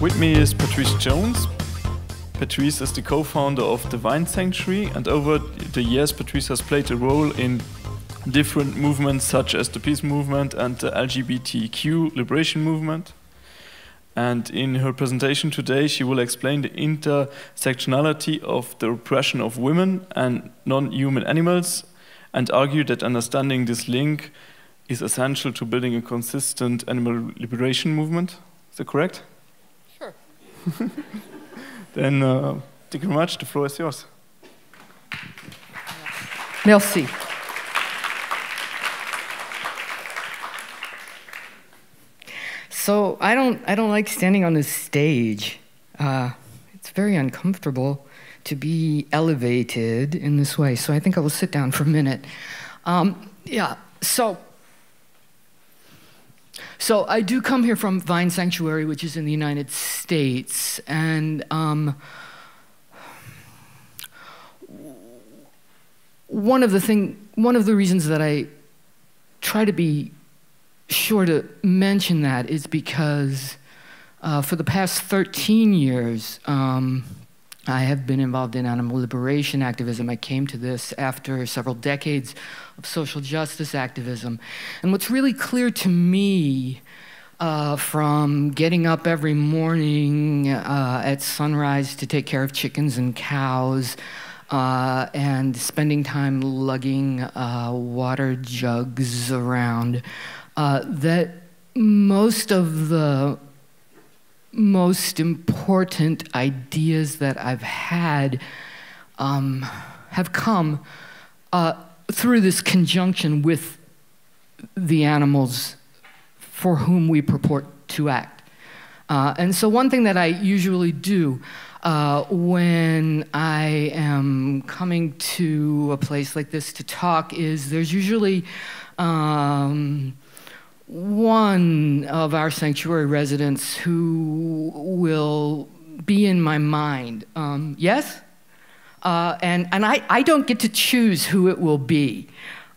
With me is Pattrice Jones. Pattrice is the co-founder of the Vine Sanctuary, and over the years, Pattrice has played a role in different movements such as the peace movement and the LGBTQ liberation movement. And in her presentation today, she will explain the intersectionality of the oppression of women and non-human animals, and argue that understanding this link is essential to building a consistent animal liberation movement. Is that correct? Sure. then, uh, thank you very much. The floor is yours. Merci. So I don't, I don't like standing on this stage. Uh, it's very uncomfortable to be elevated in this way. So I think I will sit down for a minute. Um, yeah. So so I do come here from Vine Sanctuary, which is in the United States, and um, one of the thing, one of the reasons that I try to be sure to mention that is because uh, for the past 13 years, um, I have been involved in animal liberation activism. I came to this after several decades of social justice activism. And what's really clear to me uh, from getting up every morning uh, at sunrise to take care of chickens and cows, uh, and spending time lugging uh, water jugs around, uh, that most of the most important ideas that I've had um, have come uh, through this conjunction with the animals for whom we purport to act. Uh, and so, one thing that I usually do uh, when I am coming to a place like this to talk is there's usually um, one of our sanctuary residents who will be in my mind. Um, yes? Uh, and and I, I don't get to choose who it will be.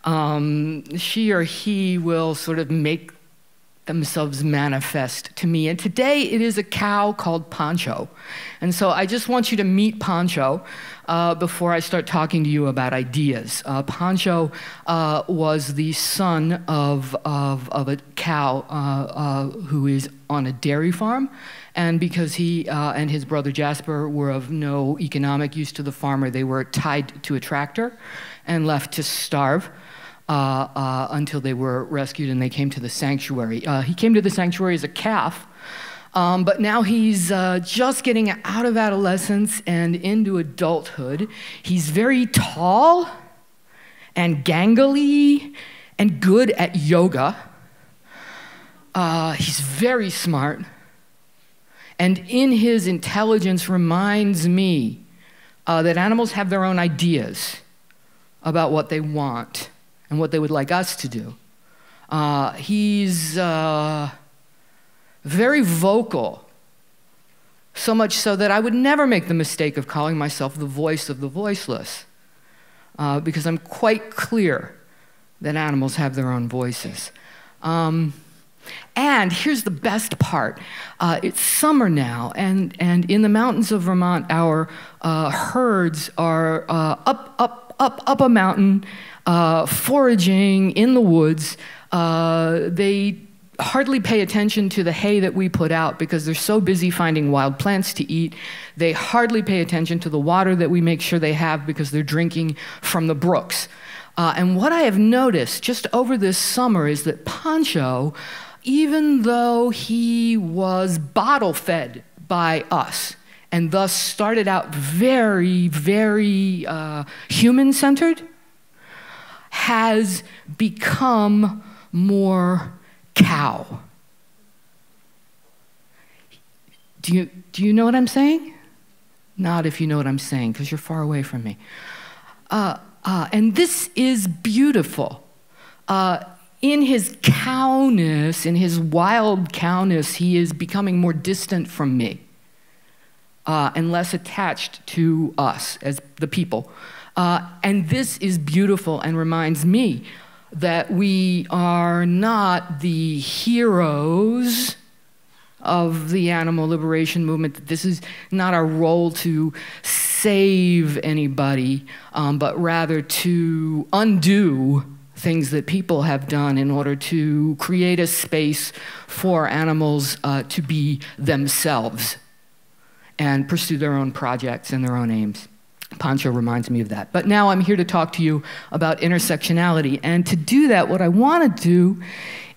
Um, she or he will sort of make themselves manifest to me. And today it is a cow called Pancho. And so I just want you to meet Pancho uh, before I start talking to you about ideas. Uh, Pancho uh, was the son of, of, of a cow uh, uh, who is on a dairy farm. And because he uh, and his brother Jasper were of no economic use to the farmer, they were tied to a tractor and left to starve. Uh, uh, until they were rescued and they came to the sanctuary. Uh, he came to the sanctuary as a calf, um, but now he's uh, just getting out of adolescence and into adulthood. He's very tall and gangly and good at yoga. Uh, he's very smart. And in his intelligence reminds me uh, that animals have their own ideas about what they want and what they would like us to do. Uh, he's uh, very vocal, so much so that I would never make the mistake of calling myself the voice of the voiceless, uh, because I'm quite clear that animals have their own voices. Um, and here's the best part uh, it's summer now, and, and in the mountains of Vermont, our uh, herds are uh, up, up, up, up a mountain uh, foraging in the woods. Uh, they hardly pay attention to the hay that we put out because they're so busy finding wild plants to eat. They hardly pay attention to the water that we make sure they have because they're drinking from the brooks. Uh, and what I have noticed just over this summer is that Pancho, even though he was bottle fed by us, and thus started out very, very uh, human centered, has become more cow. Do you, do you know what I'm saying? Not if you know what I'm saying, because you're far away from me. Uh, uh, and this is beautiful. Uh, in his cowness, in his wild cowness, he is becoming more distant from me uh, and less attached to us as the people. Uh, and this is beautiful and reminds me that we are not the heroes of the animal liberation movement, this is not our role to save anybody, um, but rather to undo things that people have done in order to create a space for animals uh, to be themselves and pursue their own projects and their own aims. Pancho reminds me of that. But now I'm here to talk to you about intersectionality. And to do that, what I want to do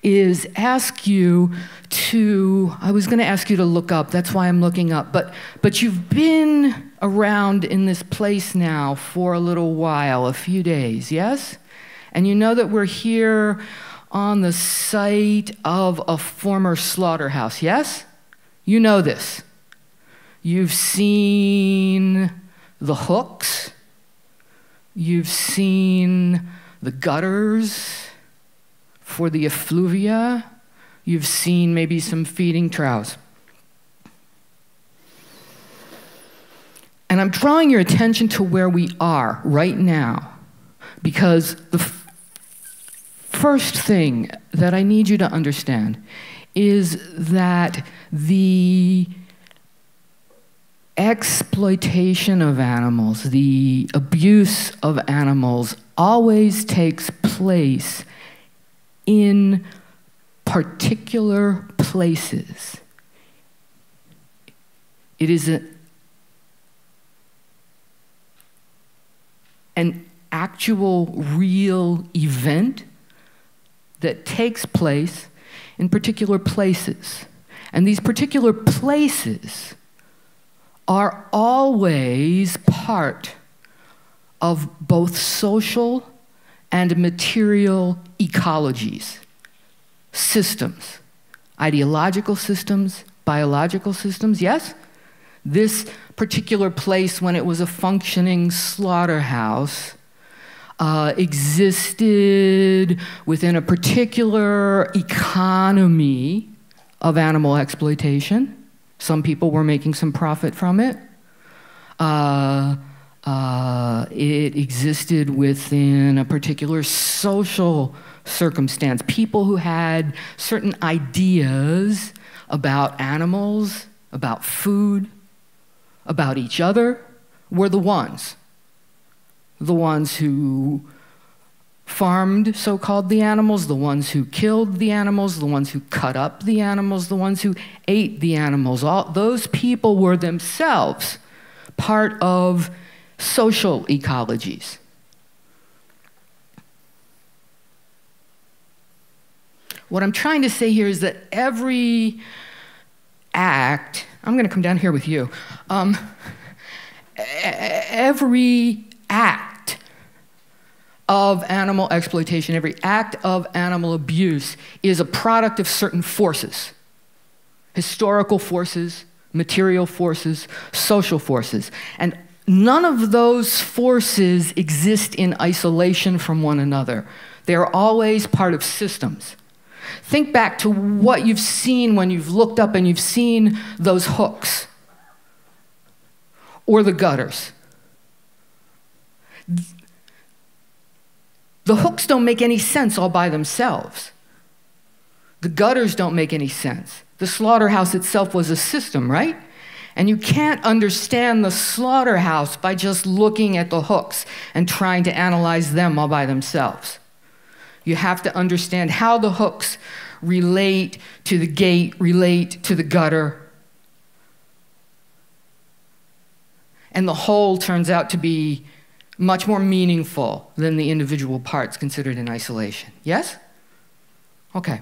is ask you to, I was going to ask you to look up, that's why I'm looking up, but, but you've been around in this place now for a little while, a few days, yes? And you know that we're here on the site of a former slaughterhouse, yes? You know this. You've seen the hooks, you've seen the gutters for the effluvia, you've seen maybe some feeding troughs. And I'm drawing your attention to where we are right now because the first thing that I need you to understand is that the exploitation of animals, the abuse of animals, always takes place in particular places. It is a, an actual, real event that takes place in particular places. And these particular places are always part of both social and material ecologies, systems, ideological systems, biological systems, yes? This particular place, when it was a functioning slaughterhouse, uh, existed within a particular economy of animal exploitation. Some people were making some profit from it. Uh, uh, it existed within a particular social circumstance. People who had certain ideas about animals, about food, about each other were the ones. The ones who farmed, so called, the animals, the ones who killed the animals, the ones who cut up the animals, the ones who ate the animals. All, those people were themselves part of social ecologies. What I'm trying to say here is that every act, I'm going to come down here with you. Um, every act of animal exploitation, every act of animal abuse is a product of certain forces historical forces, material forces, social forces. And none of those forces exist in isolation from one another. They're always part of systems. Think back to what you've seen when you've looked up and you've seen those hooks or the gutters. The hooks don't make any sense all by themselves. The gutters don't make any sense. The slaughterhouse itself was a system, right? And you can't understand the slaughterhouse by just looking at the hooks and trying to analyze them all by themselves. You have to understand how the hooks relate to the gate, relate to the gutter. And the whole turns out to be much more meaningful than the individual parts considered in isolation. Yes? Okay.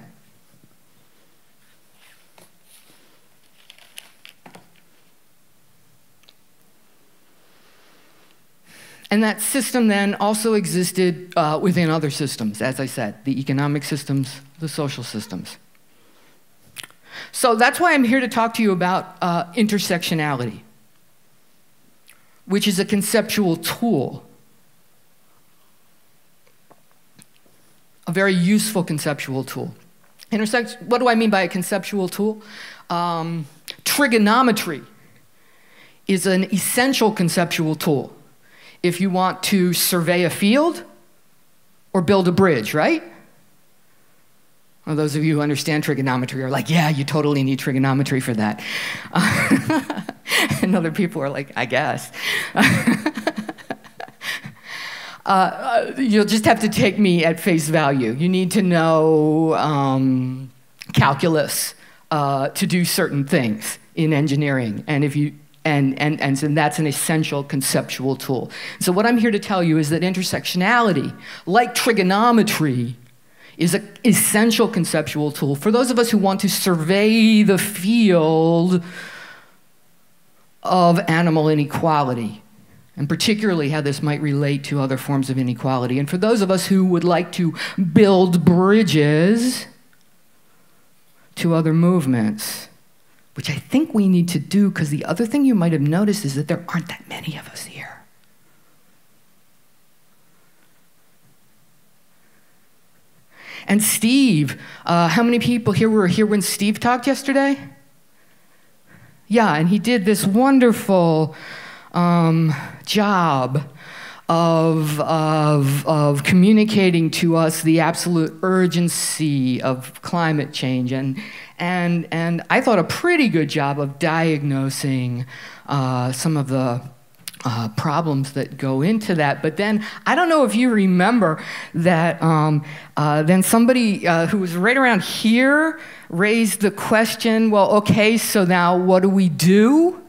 And that system then also existed uh, within other systems, as I said, the economic systems, the social systems. So that's why I'm here to talk to you about uh, intersectionality, which is a conceptual tool, a very useful conceptual tool. Intersect, what do I mean by a conceptual tool? Um, trigonometry is an essential conceptual tool if you want to survey a field or build a bridge, right? Well, those of you who understand trigonometry are like, yeah, you totally need trigonometry for that. And other people are like, I guess. Uh, you'll just have to take me at face value. You need to know um, calculus uh, to do certain things in engineering. And if you and, and, and, so that's an essential conceptual tool. So, what I'm here to tell you is that intersectionality, like trigonometry, is an essential conceptual tool for those of us who want to survey the field of animal inequality, and particularly how this might relate to other forms of inequality. And for those of us who would like to build bridges to other movements, which I think we need to do because the other thing you might have noticed is that there aren't that many of us here. And Steve, uh, how many people here were here when Steve talked yesterday? Yeah, and he did this wonderful um, job of, of, of communicating to us the absolute urgency of climate change. And, and, and I thought a pretty good job of diagnosing uh, some of the uh, problems that go into that. But then I don't know if you remember that um, uh, then somebody uh, who was right around here raised the question well, okay, so now what do we do?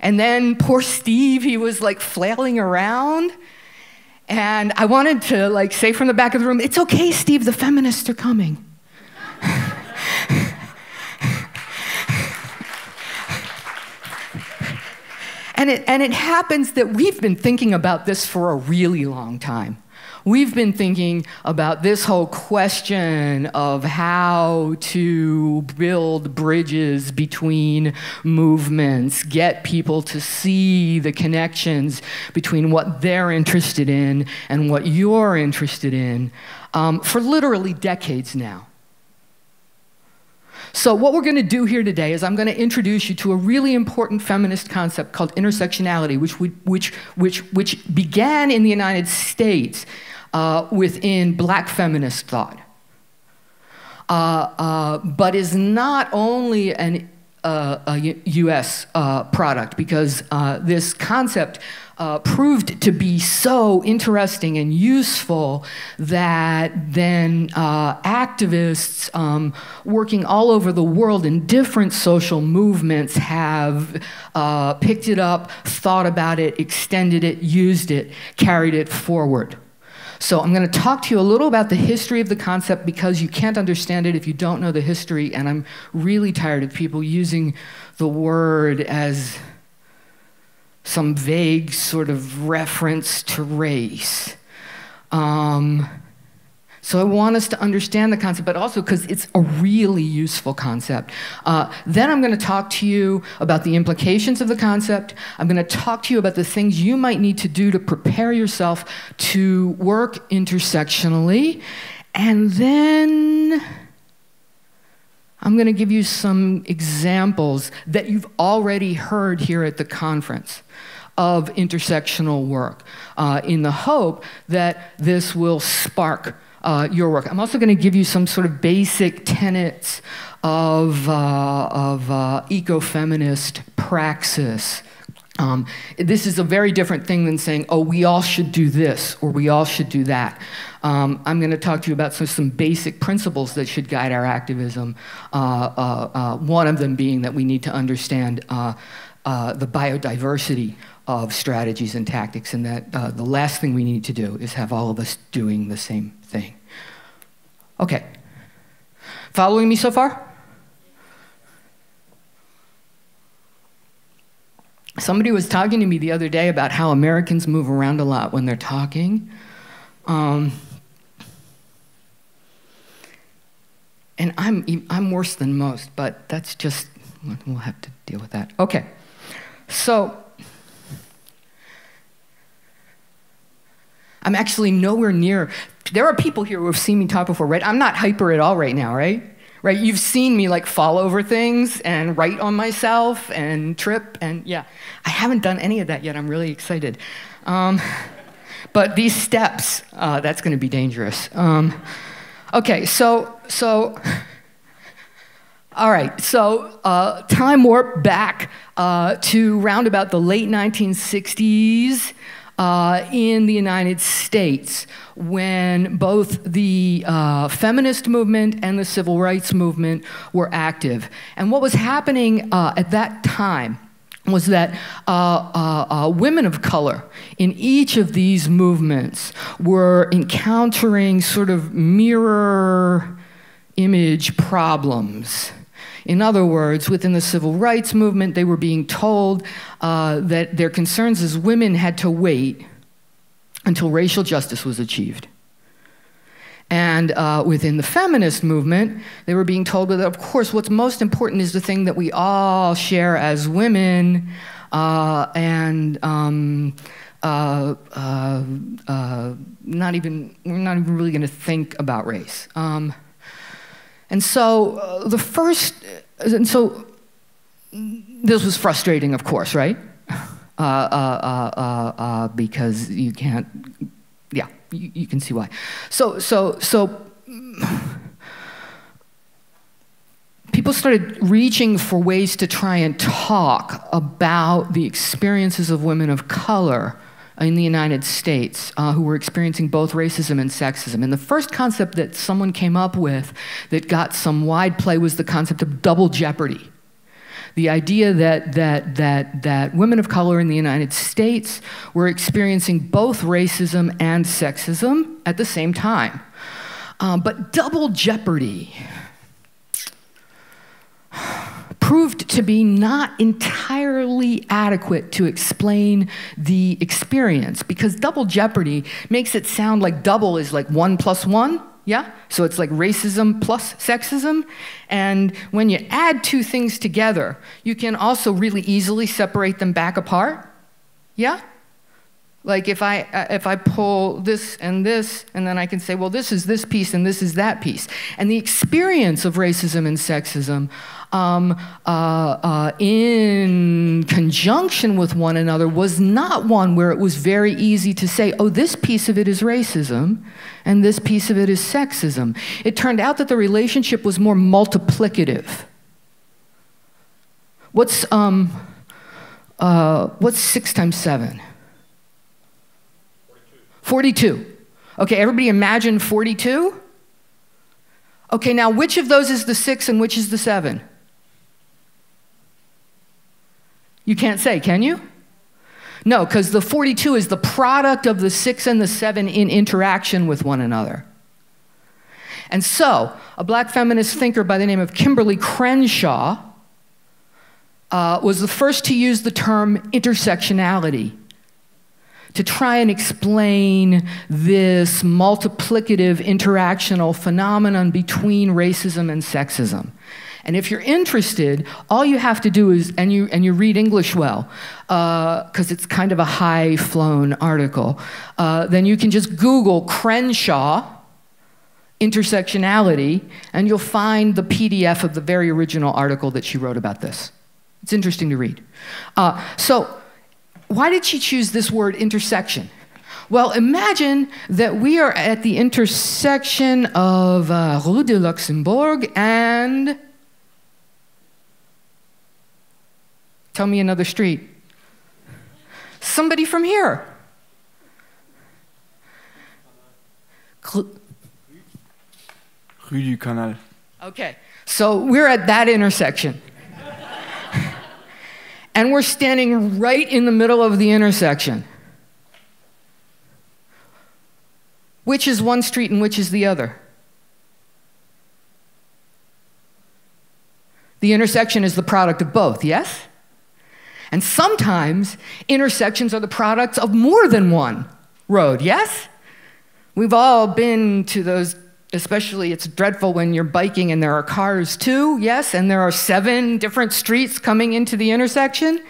And then poor Steve, he was like flailing around. And I wanted to like say from the back of the room, it's okay, Steve, the feminists are coming. and, it, and it happens that we've been thinking about this for a really long time we've been thinking about this whole question of how to build bridges between movements, get people to see the connections between what they're interested in and what you're interested in um, for literally decades now. So, what we're going to do here today is I'm going to introduce you to a really important feminist concept called intersectionality, which, which, which, which began in the United States uh, within black feminist thought, uh, uh, but is not only an, uh, a US uh, product because this concept proved to be so interesting and useful that then activists um, working all over the world in different social movements have picked it up, thought about it, extended it, used it, carried it forward. So I'm going to talk to you a little about the history of the concept because you can't understand it if you don't know the history, and I'm really tired of people using the word as some vague sort of reference to race. Um, so I want us to understand the concept, but also because it's a really useful concept. Uh, then I'm going to talk to you about the implications of the concept. I'm going to talk to you about the things you might need to do to prepare yourself to work intersectionally. And then I'm going to give you some examples that you've already heard here at the conference of intersectional work uh, in the hope that this will spark uh, your work. I'm also going to give you some sort of basic tenets of, uh, of uh, ecofeminist praxis. Um, this is a very different thing than saying, oh, we all should do this or we all should do that. Um, I'm going to talk to you about some, some basic principles that should guide our activism. Uh, uh, uh, one of them being that we need to understand the biodiversity of strategies and tactics, and that uh, the last thing we need to do is have all of us doing the same thing. Okay. Following me so far? Somebody was talking to me the other day about how Americans move around a lot when they're talking. Um, and I'm, I'm worse than most, but that's just, we'll have to deal with that. Okay. So, I'm actually nowhere near. There are people here who have seen me talk before, right? I'm not hyper at all right now, right? Right? You've seen me like fall over things and write on myself and trip, and yeah, I haven't done any of that yet. I'm really excited. Um, but these steps, uh, that's going to be dangerous. Um, Okay, so so. All right, so uh, time warp back uh, to round about the late 1960s uh, in the United States when both the uh, feminist movement and the civil rights movement were active. And what was happening uh, at that time was that uh, uh, uh, women of color in each of these movements were encountering sort of mirror image problems. In other words, within the civil rights movement, they were being told uh, that their concerns as women had to wait until racial justice was achieved. And uh, within the feminist movement, they were being told that, of course, what's most important is the thing that we all share as women, uh, and um, uh, uh, uh not even we're not even really going to think about race. Um, and so uh, the first, and so this was frustrating, of course, right? Uh, uh, uh, uh because you can't, yeah, you, you, can see why. So, so, so people started reaching for ways to try and talk about the experiences of women of color in the United States uh, who were experiencing both racism and sexism. And the first concept that someone came up with that got some wide play was the concept of double jeopardy. The idea that, that, that, that women of color in the United States were experiencing both racism and sexism at the same time. Um, but double jeopardy proved to be not entirely adequate to explain the experience because double jeopardy makes it sound like double is like one plus one. Yeah? So it's like racism plus sexism. And when you add two things together, you can also really easily separate them back apart. Yeah? Like if I, uh, if I pull this and this, and then I can say, well, this is this piece and this is that piece. And the experience of racism and sexism um, uh, uh, in conjunction with one another was not one where it was very easy to say, oh, this piece of it is racism and this piece of it is sexism. It turned out that the relationship was more multiplicative. What's, um, uh, what's six times seven? 42. 42. Okay, everybody imagine 42? Okay, now which of those is the six and which is the seven? You can't say, can you? No, because the 42 is the product of the 6 and the 7 in interaction with one another. And so, a black feminist thinker by the name of Kimberlé Crenshaw uh, was the first to use the term intersectionality to try and explain this multiplicative interactional phenomenon between racism and sexism. And if you're interested, all you have to do is, and you, and you read English well, because uh, it's kind of a high flown article, uh, then you can just Google Crenshaw intersectionality, and you'll find the PDF of the very original article that she wrote about this. It's interesting to read. Uh, so, why did she choose this word intersection? Well, imagine that we are at the intersection of uh, Rue de Luxembourg and Tell me another street. Somebody from here. Rue du Canal. Okay, so we're at that intersection. and we're standing right in the middle of the intersection. Which is one street and which is the other? The intersection is the product of both, yes? And sometimes intersections are the products of more than one road, yes? We've all been to those, especially it's dreadful when you're biking and there are cars too, yes? And there are seven different streets coming into the intersection.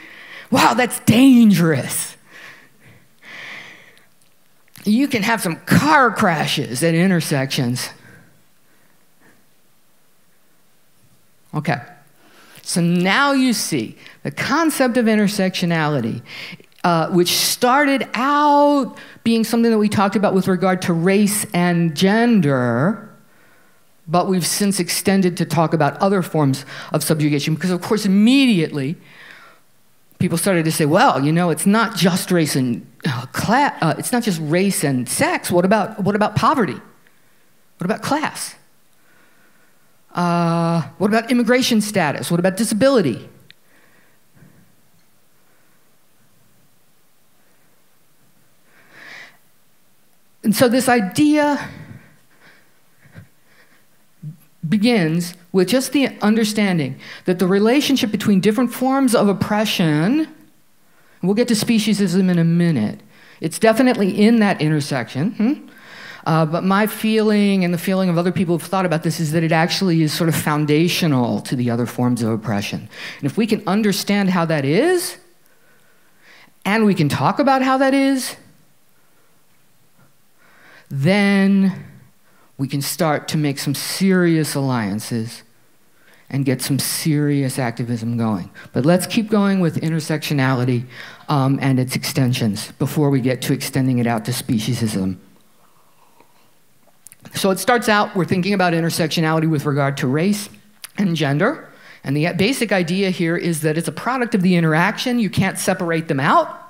Wow, that's dangerous. You can have some car crashes at intersections. Okay. So now you see the concept of intersectionality, uh, which started out being something that we talked about with regard to race and gender, but we've since extended to talk about other forms of subjugation because, of course, immediately people started to say, well, you know, it's not just race and uh, class, uh, it's not just race and sex. What about, what about poverty? What about class? Uh, what about immigration status? What about disability? And so this idea begins with just the understanding that the relationship between different forms of oppression, we'll get to speciesism in a minute, it's definitely in that intersection. Hmm? Uh, but my feeling and the feeling of other people who've thought about this is that it actually is sort of foundational to the other forms of oppression. And if we can understand how that is, and we can talk about how that is, then we can start to make some serious alliances and get some serious activism going. But let's keep going with intersectionality um, and its extensions before we get to extending it out to speciesism. So it starts out, we're thinking about intersectionality with regard to race and gender. And the basic idea here is that it's a product of the interaction, you can't separate them out.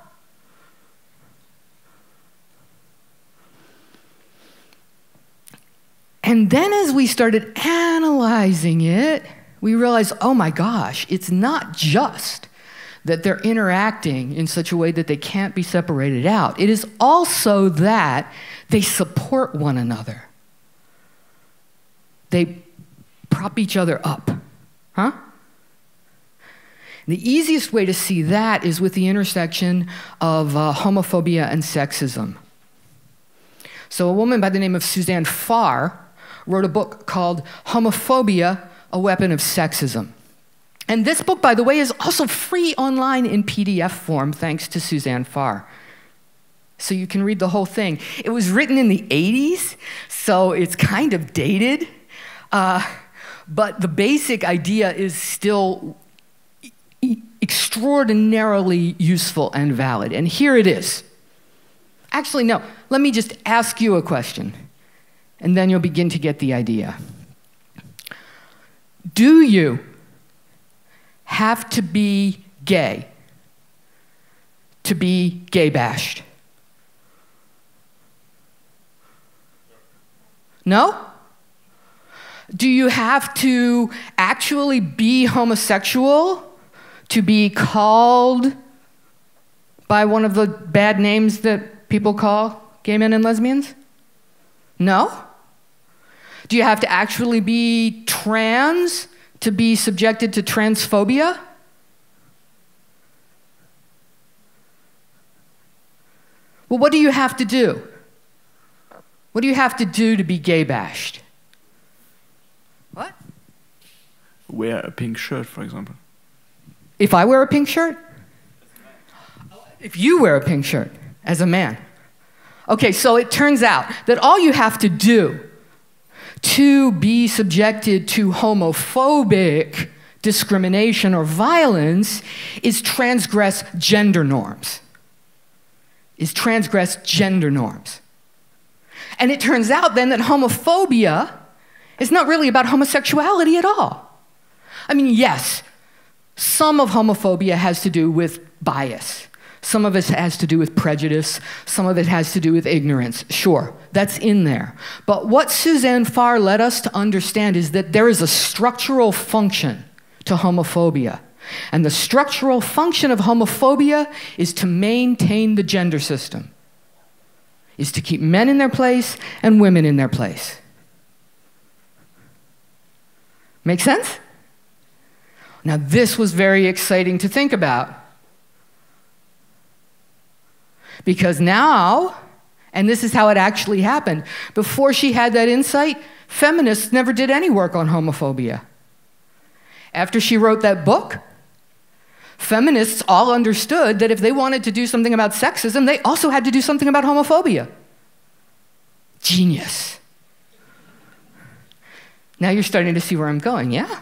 And then as we started analyzing it, we realized, oh my gosh, it's not just that they're interacting in such a way that they can't be separated out. It is also that they support one another. They prop each other up. Huh? The easiest way to see that is with the intersection of uh, homophobia and sexism. So, a woman by the name of Suzanne Pharr wrote a book called Homophobia, a Weapon of Sexism. And this book, by the way, is also free online in PDF form, thanks to Suzanne Pharr. So you can read the whole thing. It was written in the 80s, so it's kind of dated. Uh, but the basic idea is still e extraordinarily useful and valid. And here it is. Actually, no, let me just ask you a question and then you'll begin to get the idea. Do you have to be gay to be gay bashed? No? Do you have to actually be homosexual to be called by one of the bad names that people call gay men and lesbians? No? Do you have to actually be trans to be subjected to transphobia? Well, what do you have to do? What do you have to do to be gay bashed? What? Wear a pink shirt, for example. If I wear a pink shirt? If you wear a pink shirt as a man. Okay, so it turns out that all you have to do to be subjected to homophobic discrimination or violence is transgress gender norms. Is transgress gender norms. And it turns out then that homophobia is not really about homosexuality at all. I mean, yes, some of homophobia has to do with bias. Some of it has to do with prejudice. Some of it has to do with ignorance. Sure, that's in there. But what Suzanne Pharr led us to understand is that there is a structural function to homophobia. And the structural function of homophobia is to maintain the gender system, is to keep men in their place and women in their place. Make sense? Now, this was very exciting to think about Because now, and this is how it actually happened, before she had that insight, feminists never did any work on homophobia. After she wrote that book, feminists all understood that if they wanted to do something about sexism, they also had to do something about homophobia. Genius. Now you're starting to see where I'm going, yeah?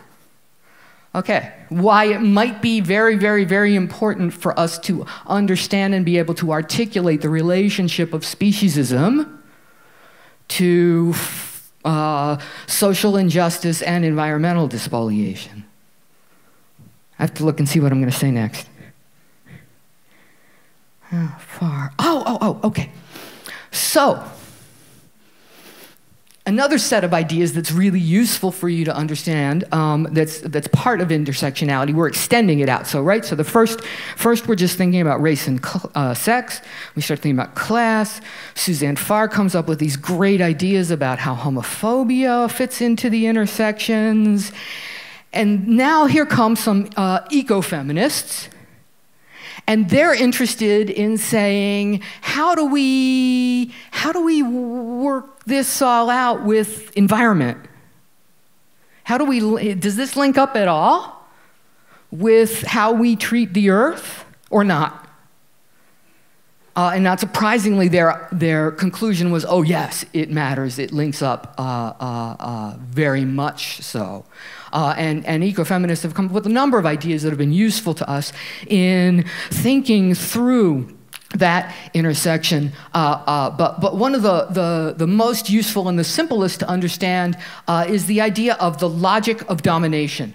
Okay, why it might be very, very, very important for us to understand and be able to articulate the relationship of speciesism to uh, social injustice, and environmental despoliation. I have to look and see what I'm going to say next. Far? Oh, oh, oh, okay. So, another set of ideas that's really useful for you to understand um, that's, that's part of intersectionality. We're extending it out. So right so the first first we're just thinking about race and uh, sex. We start thinking about class. Suzanne pharr comes up with these great ideas about how homophobia fits into the intersections. And now here come some uh, ecofeminists and they're interested in saying how do we how do we work this all out with environment how do we does this link up at all with how we treat the earth or not uh, and not surprisingly, their, their conclusion was, oh, yes, it matters. It links up uh, uh, uh very much so. Uh, and, and ecofeminists have come up with a number of ideas that have been useful to us in thinking through that intersection. Uh, uh, but, but one of the, the, the most useful and the simplest to understand uh, is the idea of the logic of domination.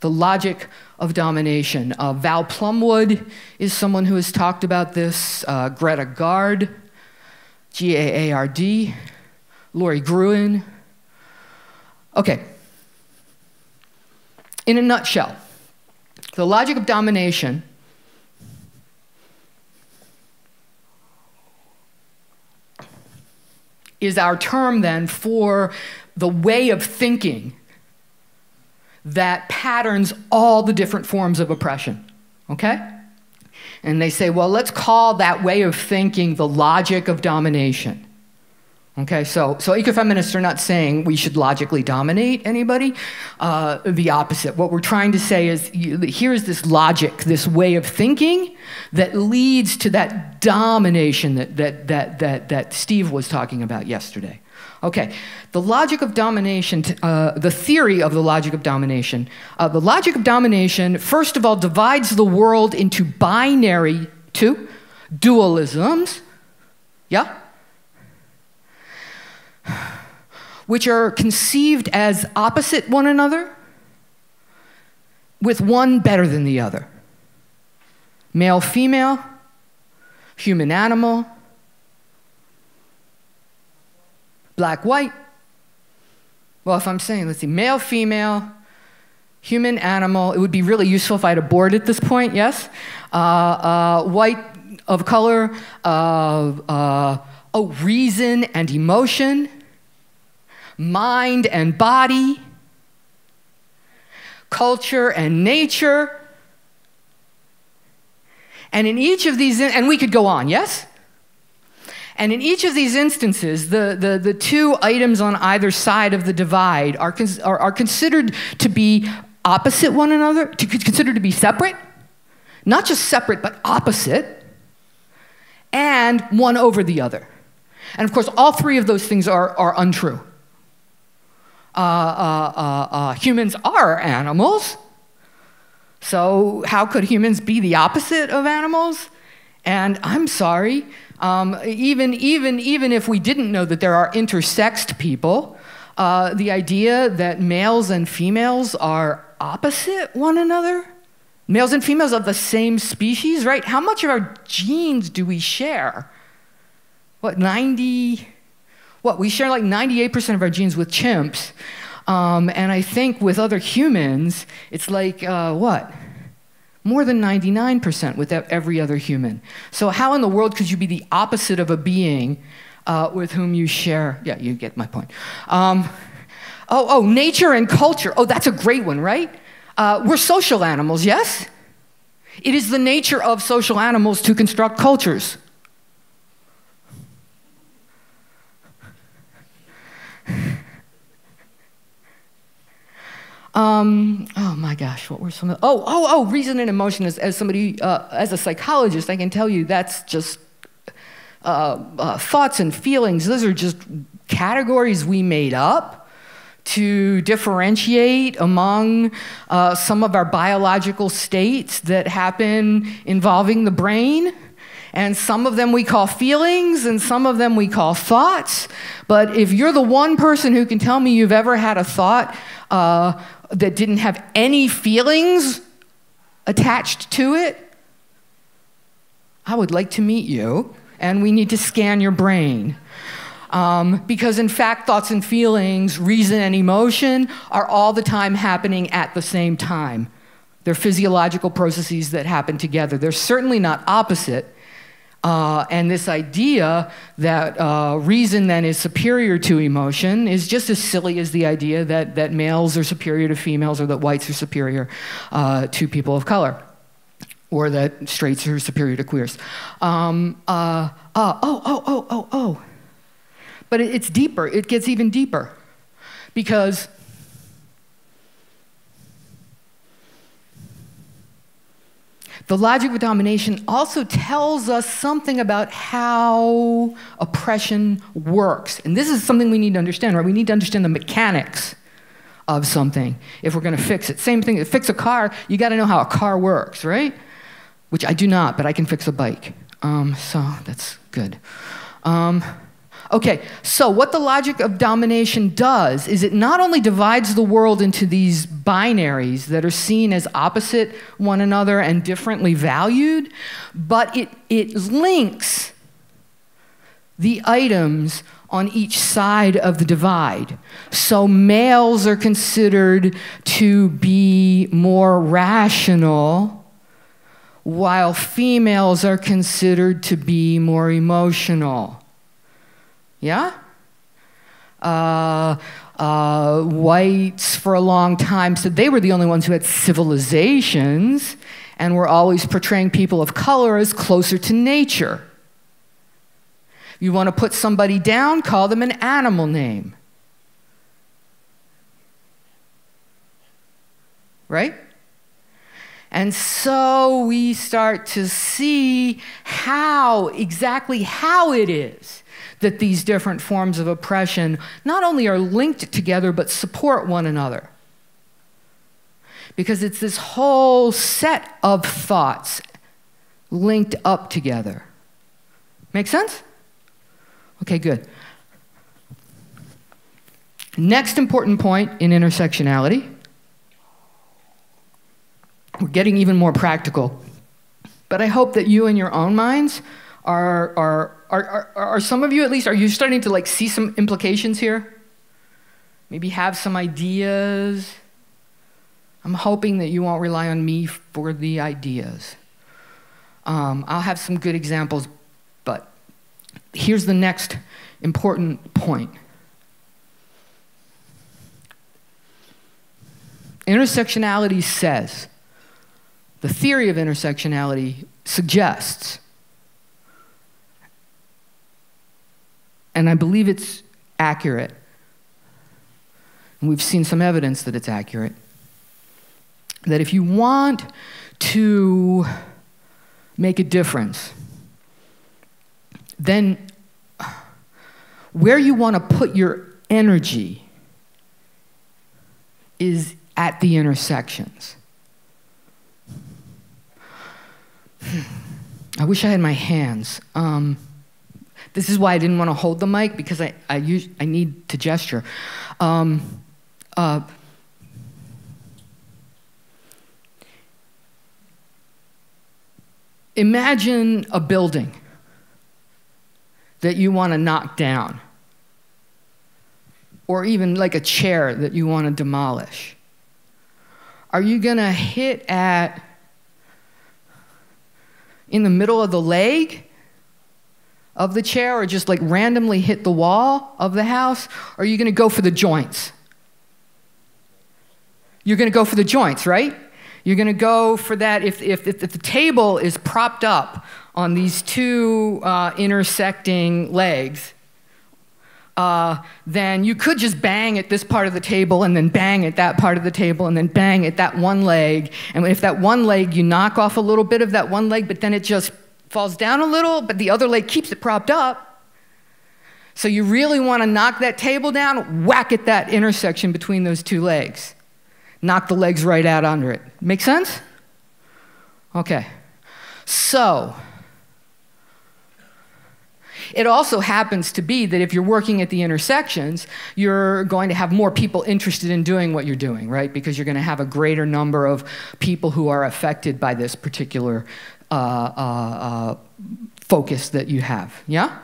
The logic of domination. Uh, Val Plumwood is someone who has talked about this. Uh, Greta Gaard, G A A R D, Lori Gruen. Okay, in a nutshell, the logic of domination is our term then for the way of thinking that patterns all the different forms of oppression. Okay? And they say, well, let's call that way of thinking the logic of domination. Okay, so, so ecofeminists are not saying we should logically dominate anybody. Uh, the opposite. What we're trying to say is here's this logic, this way of thinking that leads to that domination that, that, that, that, that Steve was talking about yesterday. Okay, the logic of domination, uh, the theory of the logic of domination. Uh, the logic of domination, first of all, divides the world into binary, two, dualisms. Yeah? which are conceived as opposite one another, with one better than the other. Male, female, human, animal, black, white. Well, if I'm saying, let's see, male, female, human, animal, it would be really useful if I had a board at this point, yes? Uh, uh, white of color, uh, uh oh, reason and emotion, mind and body, culture and nature. And in each of these, and we could go on, yes? And in each of these instances, the, the, the two items on either side of the divide are, are, are considered to be opposite one another, to considered to be separate. Not just separate, but opposite, and one over the other. And of course, all three of those things are, are untrue. Uh, uh, uh, uh, humans are animals. So, how could humans be the opposite of animals? And I'm sorry, um, even, even, even if we didn't know that there are intersexed people, uh, the idea that males and females are opposite one another, males and females of the same species, right? How much of our genes do we share? What, 90? What, we share like 98% of our genes with chimps. Um, and I think with other humans, it's like, uh, what? More than 99% with every other human. So, how in the world could you be the opposite of a being uh, with whom you share? Yeah, you get my point. Um, oh, oh, nature and culture. Oh, that's a great one, right? Uh, we're social animals, yes? It is the nature of social animals to construct cultures. Um, oh my gosh, what were some of, oh, oh, oh, reason and emotion. As, as somebody, uh, as a psychologist, I can tell you that's just uh, uh, thoughts and feelings. Those are just categories we made up to differentiate among uh, some of our biological states that happen involving the brain. and some of them we call feelings, and some of them we call thoughts. But if you're the one person who can tell me you've ever had a thought uh, that didn't have any feelings attached to it, I would like to meet you, and we need to scan your brain. Um, because in fact, thoughts and feelings, reason and emotion are all the time happening at the same time. They're physiological processes that happen together. They're certainly not opposite. Uh, and this idea that uh, reason then is superior to emotion is just as silly as the idea that, that males are superior to females or that whites are superior uh, to people of color or that straights are superior to queers. Um, uh, uh, oh, oh, oh, oh, oh. But it, it's deeper, it gets even deeper. Because The logic of domination also tells us something about how oppression works. And this is something we need to understand, right? We need to understand the mechanics of something if we're going to fix it. Same thing, to fix a car, you got to know how a car works, right? Which I do not, but I can fix a bike. Um, so that's good. Um, Okay, so what the logic of domination does is it not only divides the world into these binaries that are seen as opposite one another and differently valued, but it, it links the items on each side of the divide. So males are considered to be more rational, while females are considered to be more emotional. Yeah? Uh, uh, whites for a long time said they were the only ones who had civilizations and were always portraying people of color as closer to nature. You want to put somebody down, call them an animal name. Right? And so we start to see how, exactly how it is that these different forms of oppression not only are linked together, but support one another. Because it's this whole set of thoughts linked up together. Make sense? Okay, good. Next important point in intersectionality. We're getting even more practical. But I hope that you, in your own minds, are, are are, are, are some of you at least, are you starting to like see some implications here? Maybe have some ideas? I'm hoping that you won't rely on me for the ideas. Um, I'll have some good examples, but here's the next important point. Intersectionality says, the theory of intersectionality suggests and I believe it's accurate. And we've seen some evidence that it's accurate. That if you want to make a difference, then where you want to put your energy is at the intersections. I wish I had my hands. Um, this is why I didn't want to hold the mic because I, I, use, I need to gesture. Um, uh, imagine a building that you want to knock down, or even like a chair that you want to demolish. Are you going to hit at in the middle of the leg of the chair or just like randomly hit the wall of the house? Or are you going to go for the joints? You're going to go for the joints, right? You're going to go for that if, if, if, the table is propped up on these two uh, intersecting legs. Uh, then you could just bang at this part of the table and then bang at that part of the table and then bang at that one leg. And if that one leg, you knock off a little bit of that one leg, but then it just falls down a little, but the other leg keeps it propped up. So you really want to knock that table down, whack at that intersection between those two legs. Knock the legs right out under it. Make sense? Okay. So, It also happens to be that if you're working at the intersections, you're going to have more people interested in doing what you're doing, right? Because you're going to have a greater number of people who are affected by this particular uh, uh, uh, focus that you have. Yeah?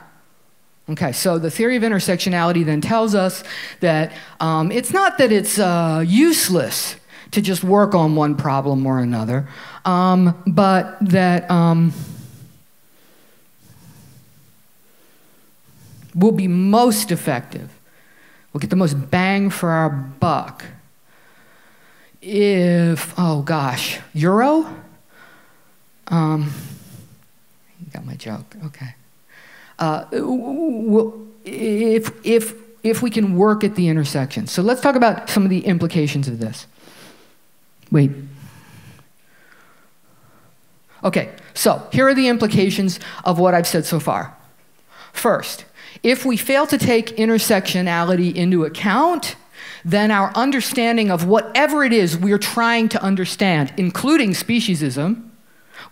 Okay, so the theory of intersectionality then tells us that um, it's not that it's uh, useless to just work on one problem or another, um, but that um, will be most effective. We'll get the most bang for our buck if, oh gosh, euro? Um, you got my joke, okay. Uh, if, if, if we can work at the intersection. So let's talk about some of the implications of this. Wait. Okay, so here are the implications of what I've said so far. First, if we fail to take intersectionality into account, then our understanding of whatever it is we're trying to understand, including speciesism,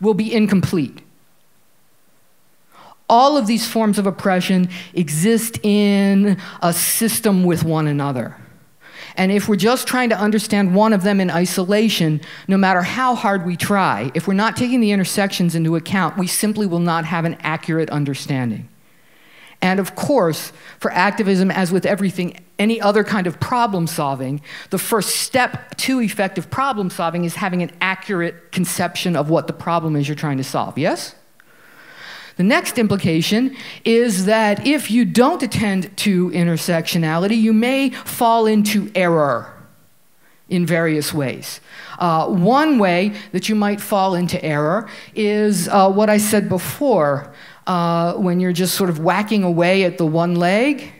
will be incomplete. All of these forms of oppression exist in a system with one another. And if we're just trying to understand one of them in isolation, no matter how hard we try, if we're not taking the intersections into account, we simply will not have an accurate understanding. And of course, for activism, as with everything, any other kind of problem solving, the first step to effective problem solving is having an accurate conception of what the problem is you're trying to solve. Yes? The next implication is that if you don't attend to intersectionality, you may fall into error in various ways. Uh, one way that you might fall into error is uh, what I said before uh, when you're just sort of whacking away at the one leg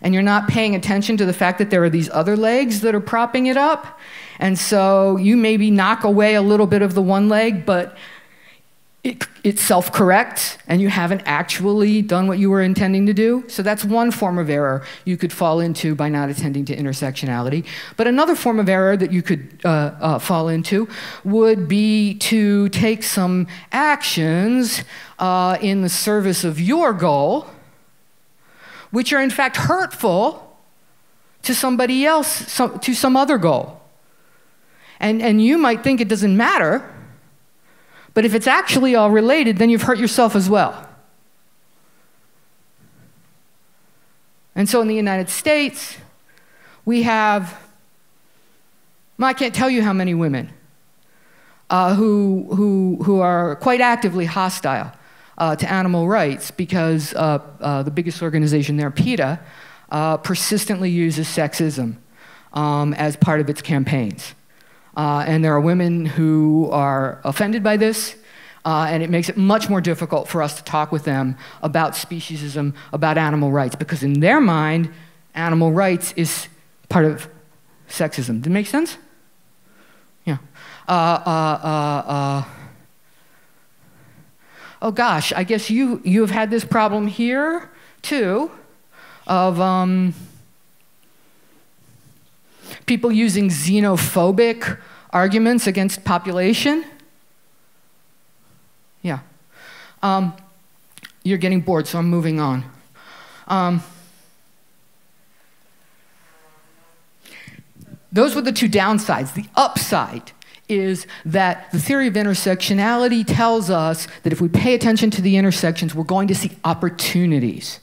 and you're not paying attention to the fact that there are these other legs that are propping it up. And so you maybe knock away a little bit of the one leg, but it, it self corrects and you haven't actually done what you were intending to do. So that's one form of error you could fall into by not attending to intersectionality. But another form of error that you could uh, uh, fall into would be to take some actions uh, in the service of your goal, which are in fact hurtful to somebody else, to some other goal. And, and you might think it doesn't matter but if it's actually all related, then you've hurt yourself as well. And so in the United States, we have, well, I can't tell you how many women uh, who, who, who are quite actively hostile uh, to animal rights because uh, uh the biggest organization there, PETA, uh, persistently uses sexism um, as part of its campaigns. Uh, and there are women who are offended by this, uh, and it makes it much more difficult for us to talk with them about speciesism, about animal rights, because in their mind, animal rights is part of sexism. Does it make sense? Yeah. Uh, uh, uh, uh. oh gosh, I guess you, you have had this problem here too of. Um, people using xenophobic arguments against population. Yeah. Um, you're getting bored, so I'm moving on. Um, those were the two downsides. The upside is that the theory of intersectionality tells us that if we pay attention to the intersections, we're going to see opportunities.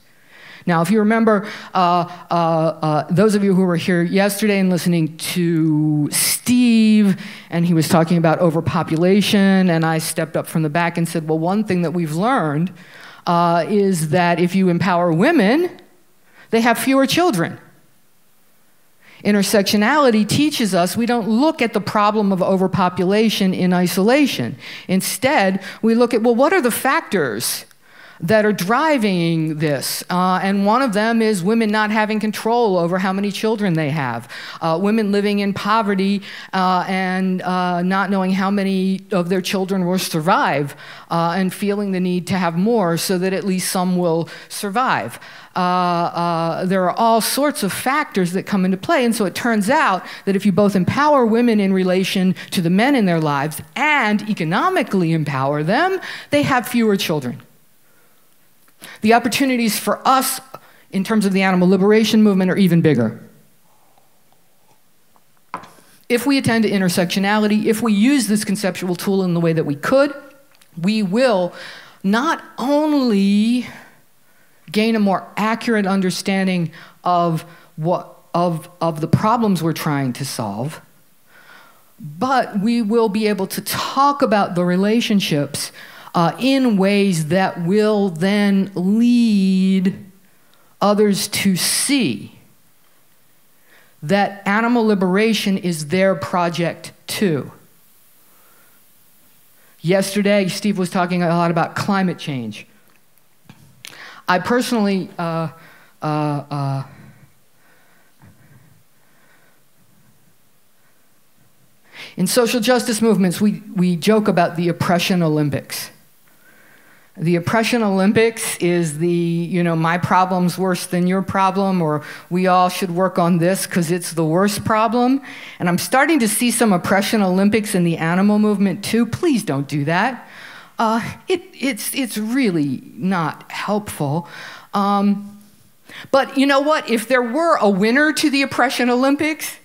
Now, if you remember, uh, uh, uh, those of you who were here yesterday and listening to Steve, and he was talking about overpopulation, and I stepped up from the back and said, well, one thing that we've learned uh, is that if you empower women, they have fewer children. Intersectionality teaches us we don't look at the problem of overpopulation in isolation. Instead, we look at, well, what are the factors that are driving this. Uh, and one of them is women not having control over how many children they have, uh, women living in poverty uh, and uh, not knowing how many of their children will survive, uh, and feeling the need to have more so that at least some will survive. Uh, there are all sorts of factors that come into play. And so it turns out that if you both empower women in relation to the men in their lives and economically empower them, they have fewer children. The opportunities for us in terms of the animal liberation movement are even bigger. If we attend to intersectionality, if we use this conceptual tool in the way that we could, we will not only gain a more accurate understanding of, what, of, of the problems we're trying to solve, but we will be able to talk about the relationships uh, in ways that will then lead others to see that animal liberation is their project too. Yesterday, Steve was talking a lot about climate change. I personally uh, uh, uh, in social justice movements, we, we joke about the oppression Olympics. The oppression Olympics is the, you know, my problem's worse than your problem, or we all should work on this because it's the worst problem. And I'm starting to see some oppression Olympics in the animal movement too. Please don't do that. Uh, it, it's, it's really not helpful. Um, but you know what? If there were a winner to the oppression Olympics,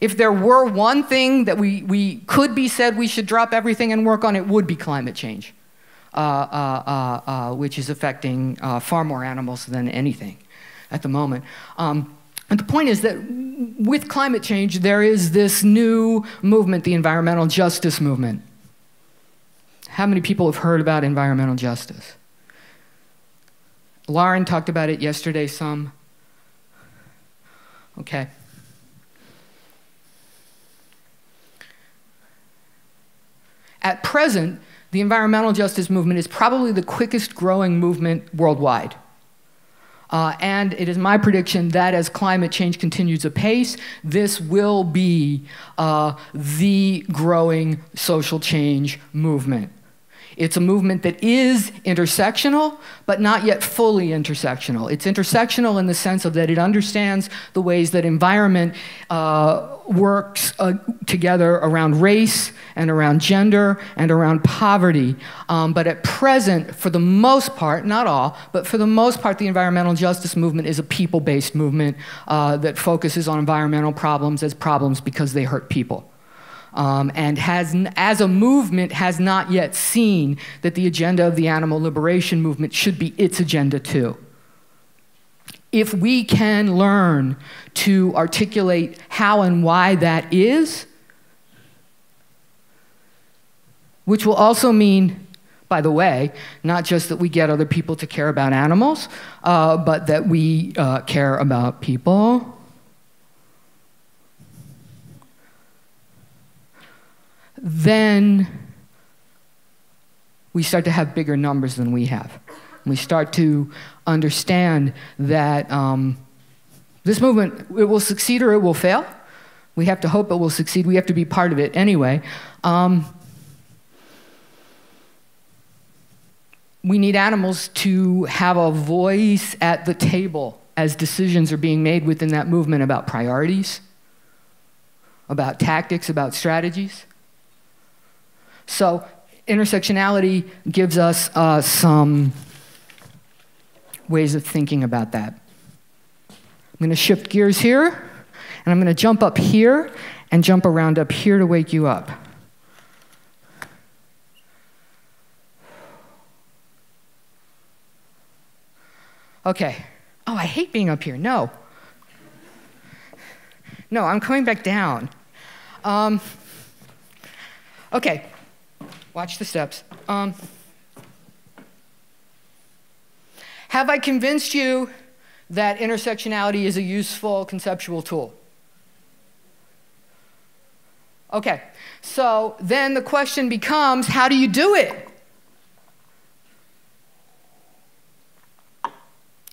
if there were one thing that we, we could be said we should drop everything and work on, it would be climate change. Uh, uh, uh, which is affecting far more animals than anything at the moment. Um, and the point is that with climate change, there is this new movement, the environmental justice movement. How many people have heard about environmental justice? Lauren talked about it yesterday some. Okay. At present, the environmental justice movement is probably the quickest growing movement worldwide. Uh, and it is my prediction that as climate change continues apace, this will be uh, the growing social change movement. It's a movement that is intersectional, but not yet fully intersectional. It's intersectional in the sense of that it understands the ways that environment uh, works uh, together around race and around gender and around poverty. Um, but at present, for the most part, not all, but for the most part, the environmental justice movement is a people based movement uh, that focuses on environmental problems as problems because they hurt people um, and has, as a movement, has not yet seen that the agenda of the animal liberation movement should be its agenda too. If we can learn to articulate how and why that is, which will also mean by the way, not just that we get other people to care about animals, uh, but that we uh, care about people. Then we start to have bigger numbers than we have. We start to understand that um, this movement, it will succeed or it will fail. We have to hope it will succeed. We have to be part of it anyway. Um, we need animals to have a voice at the table as decisions are being made within that movement about priorities, about tactics, about strategies. So intersectionality gives us uh, some ways of thinking about that. I'm going to shift gears here, and I'm going to jump up here and jump around up here to wake you up. Okay. Oh, I hate being up here. No. No, I'm coming back down. Um, okay, Watch the steps. Um, have I convinced you that intersectionality is a useful conceptual tool? Okay, so then the question becomes how do you do it?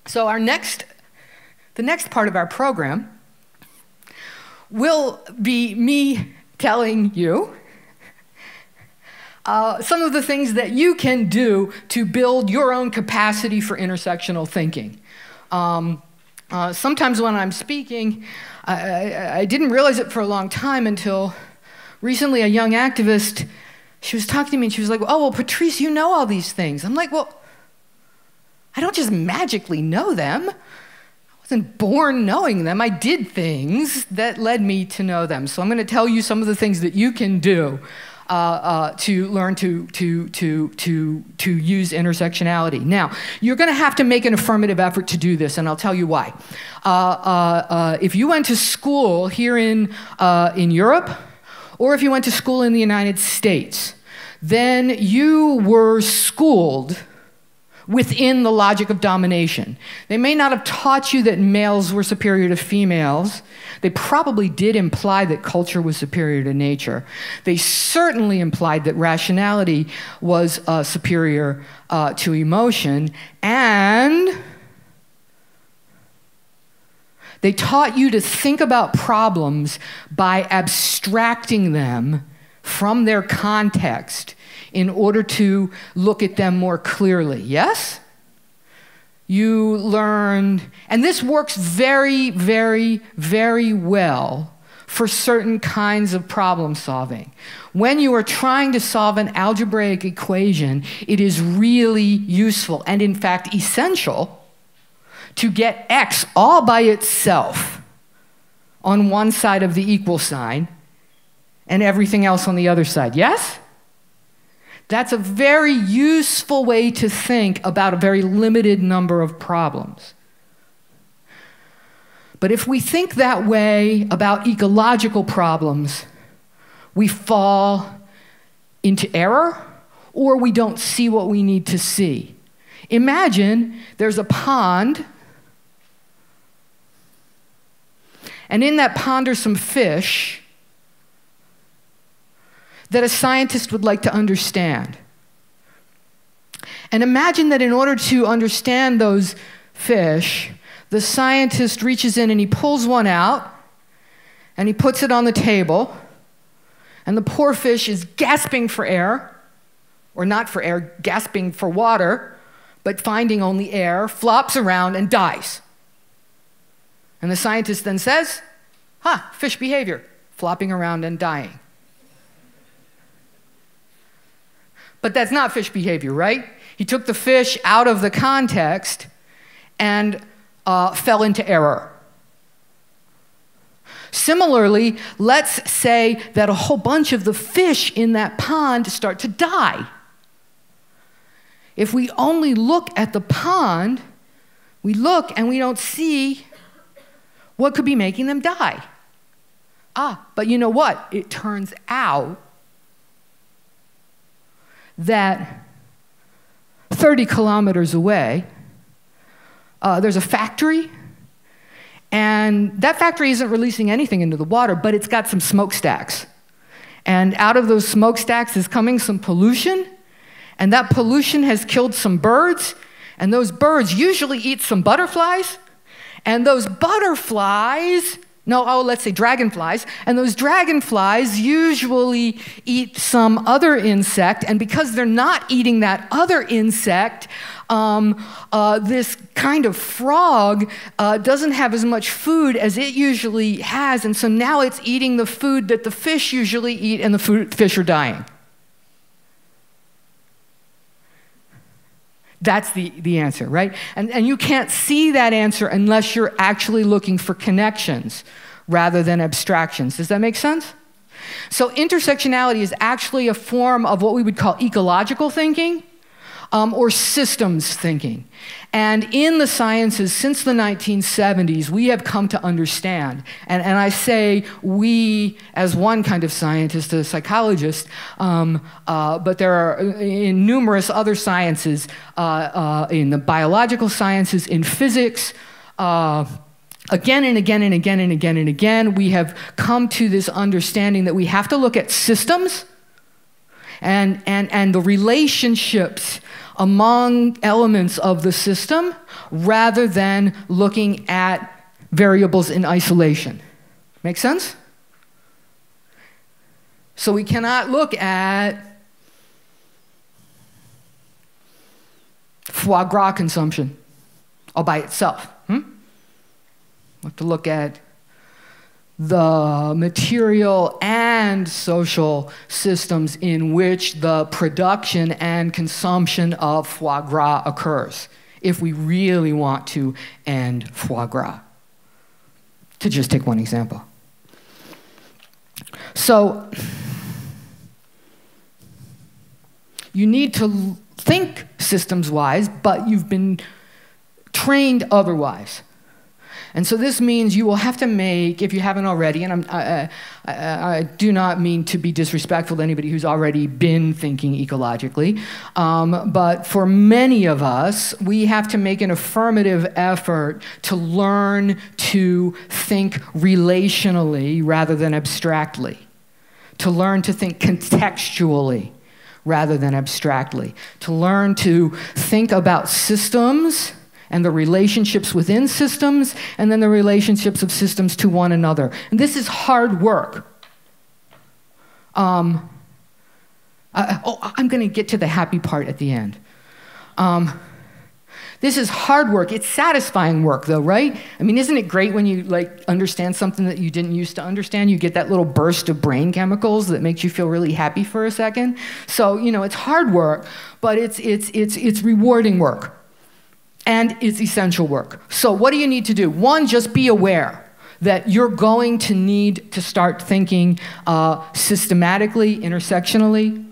So, our next, the next part of our program will be me telling you uh, some of the things that you can do to build your own capacity for intersectional thinking. Um, uh, sometimes when I'm speaking, I, I, I, didn't realize it for a long time until recently a young activist, she was talking to me and she was like, oh, well, Pattrice, you know all these things. I'm like, well, I don't just magically know them. I wasn't born knowing them. I did things that led me to know them. So I'm going to tell you some of the things that you can do uh, uh, to learn to, to, to, to, to use intersectionality. Now, you're going to have to make an affirmative effort to do this, and I'll tell you why. Uh, uh, uh if you went to school here in, in Europe, or if you went to school in the United States, then you were schooled within the logic of domination. They may not have taught you that males were superior to females. They probably did imply that culture was superior to nature. They certainly implied that rationality was uh, superior uh, to emotion. And they taught you to think about problems by abstracting them from their context in order to look at them more clearly. Yes? You learned, and this works very, very, very well for certain kinds of problem solving. When you are trying to solve an algebraic equation, it is really useful and, in fact, essential to get x all by itself on one side of the equal sign and everything else on the other side. Yes? That's a very useful way to think about a very limited number of problems. But if we think that way about ecological problems, we fall into error or we don't see what we need to see. Imagine there's a pond, and in that pond are some fish that a scientist would like to understand. And imagine that in order to understand those fish, the scientist reaches in and he pulls one out and he puts it on the table, and the poor fish is gasping for air, or not for air, gasping for water, but finding only air, flops around and dies. And the scientist then says, Huh, fish behavior, flopping around and dying. But that's not fish behavior, right? He took the fish out of the context and uh, fell into error. Similarly, let's say that a whole bunch of the fish in that pond start to die. If we only look at the pond, we look and we don't see what could be making them die. Ah, but you know what? It turns out that 30 kilometers away, uh, there's a factory, and that factory isn't releasing anything into the water, but it's got some smokestacks. And out of those smokestacks is coming some pollution, and that pollution has killed some birds, and those birds usually eat some butterflies, and those butterflies no, oh, let's say dragonflies. And those dragonflies usually eat some other insect, and because they're not eating that other insect, um, uh, this kind of frog uh, doesn't have as much food as it usually has, and so now it's eating the food that the fish usually eat, and the food, fish are dying. That's the, the answer, right? And, and you can't see that answer unless you're actually looking for connections rather than abstractions. Does that make sense? So, intersectionality is actually a form of what we would call ecological thinking um, or systems thinking. And in the sciences, since the 1970s, we have come to understand, and, and I say we as one kind of scientist, a psychologist, um, uh, but there are in numerous other sciences, uh, uh, in the biological sciences, in physics, uh, Again and again and again and again and again, we have come to this understanding that we have to look at systems and, and, and the relationships among elements of the system rather than looking at variables in isolation. Make sense? So we cannot look at foie gras consumption all by itself. Hmm? We have to look at the material and social systems in which the production and consumption of foie gras occurs. if we really want to end foie gras. To just take one example. So, you need to think systems wise, but you've been trained otherwise. And so this means you will have to make, if you haven't already, and I, I, I, do not mean to be disrespectful to anybody who's already been thinking ecologically, um, but for many of us, we have to make an affirmative effort to learn to think relationally rather than abstractly, to learn to think contextually rather than abstractly, to learn to think about systems and the relationships within systems, and then the relationships of systems to one another. And this is hard work. Um, uh, oh, I'm going to get to the happy part at the end. Um, this is hard work. It's satisfying work, though, right? I mean, isn't it great when you like understand something that you didn't used to understand? You get that little burst of brain chemicals that makes you feel really happy for a second. So, you know, it's hard work, but it's it's it's it's rewarding work and it's essential work. So, what do you need to do? One, just be aware that you're going to need to start thinking uh, systematically, intersectionally.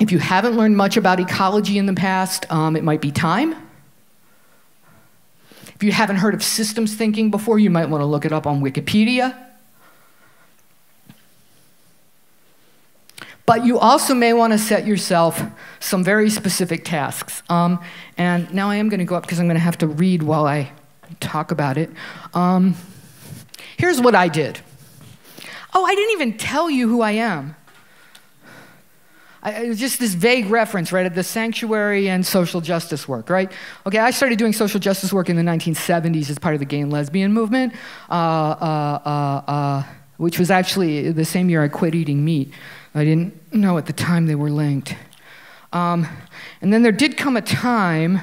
If you haven't learned much about ecology in the past, um, it might be time. If you haven't heard of systems thinking before, you might want to look it up on Wikipedia. But you also may want to set yourself some very specific tasks. Um, and now I am going to go up because I'm going to have to read while I talk about it. Um, here's what I did. Oh, I didn't even tell you who I am. I, just this vague reference, right, at the sanctuary and social justice work, right? Okay, I started doing social justice work in the 1970s as part of the gay and lesbian movement, uh, uh, uh, uh which was actually the same year I quit eating meat. I didn't know at the time they were linked. Um, and then there did come a time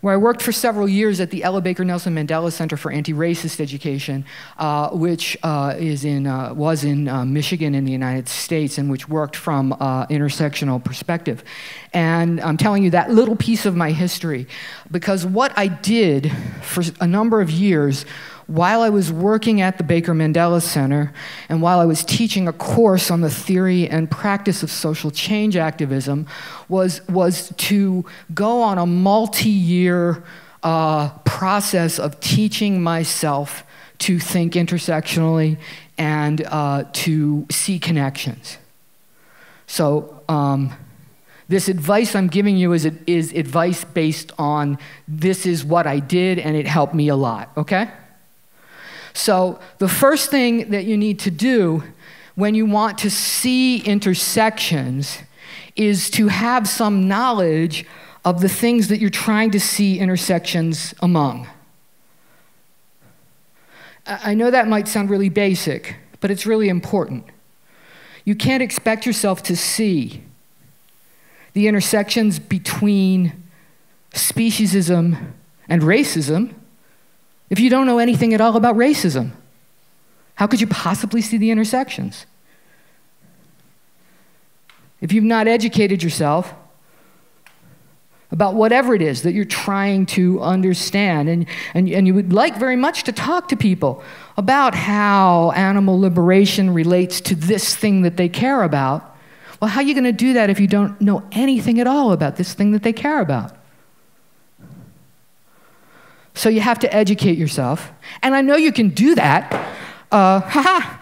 where I worked for several years at the Ella Baker Nelson Mandela Center for Anti-Racist Education, uh, which uh, is in, uh, was in uh, Michigan in the United States and which worked from uh, intersectional perspective. And I'm telling you that little piece of my history because what I did for a number of years while I was working at the Baker Mandela Center and while I was teaching a course on the theory and practice of social change activism was, was to go on a multi year uh, process of teaching myself to think intersectionally and uh, to see connections. So, um, this advice I'm giving you is, is advice based on this is what I did and it helped me a lot, okay? So, the first thing that you need to do when you want to see intersections is to have some knowledge of the things that you're trying to see intersections among. I know that might sound really basic, but it's really important. You can't expect yourself to see the intersections between speciesism and racism if you don't know anything at all about racism, how could you possibly see the intersections? If you've not educated yourself about whatever it is that you're trying to understand, and, and, and you would like very much to talk to people about how animal liberation relates to this thing that they care about, well, how are you going to do that if you don't know anything at all about this thing that they care about? So you have to educate yourself. And I know you can do that. Uh.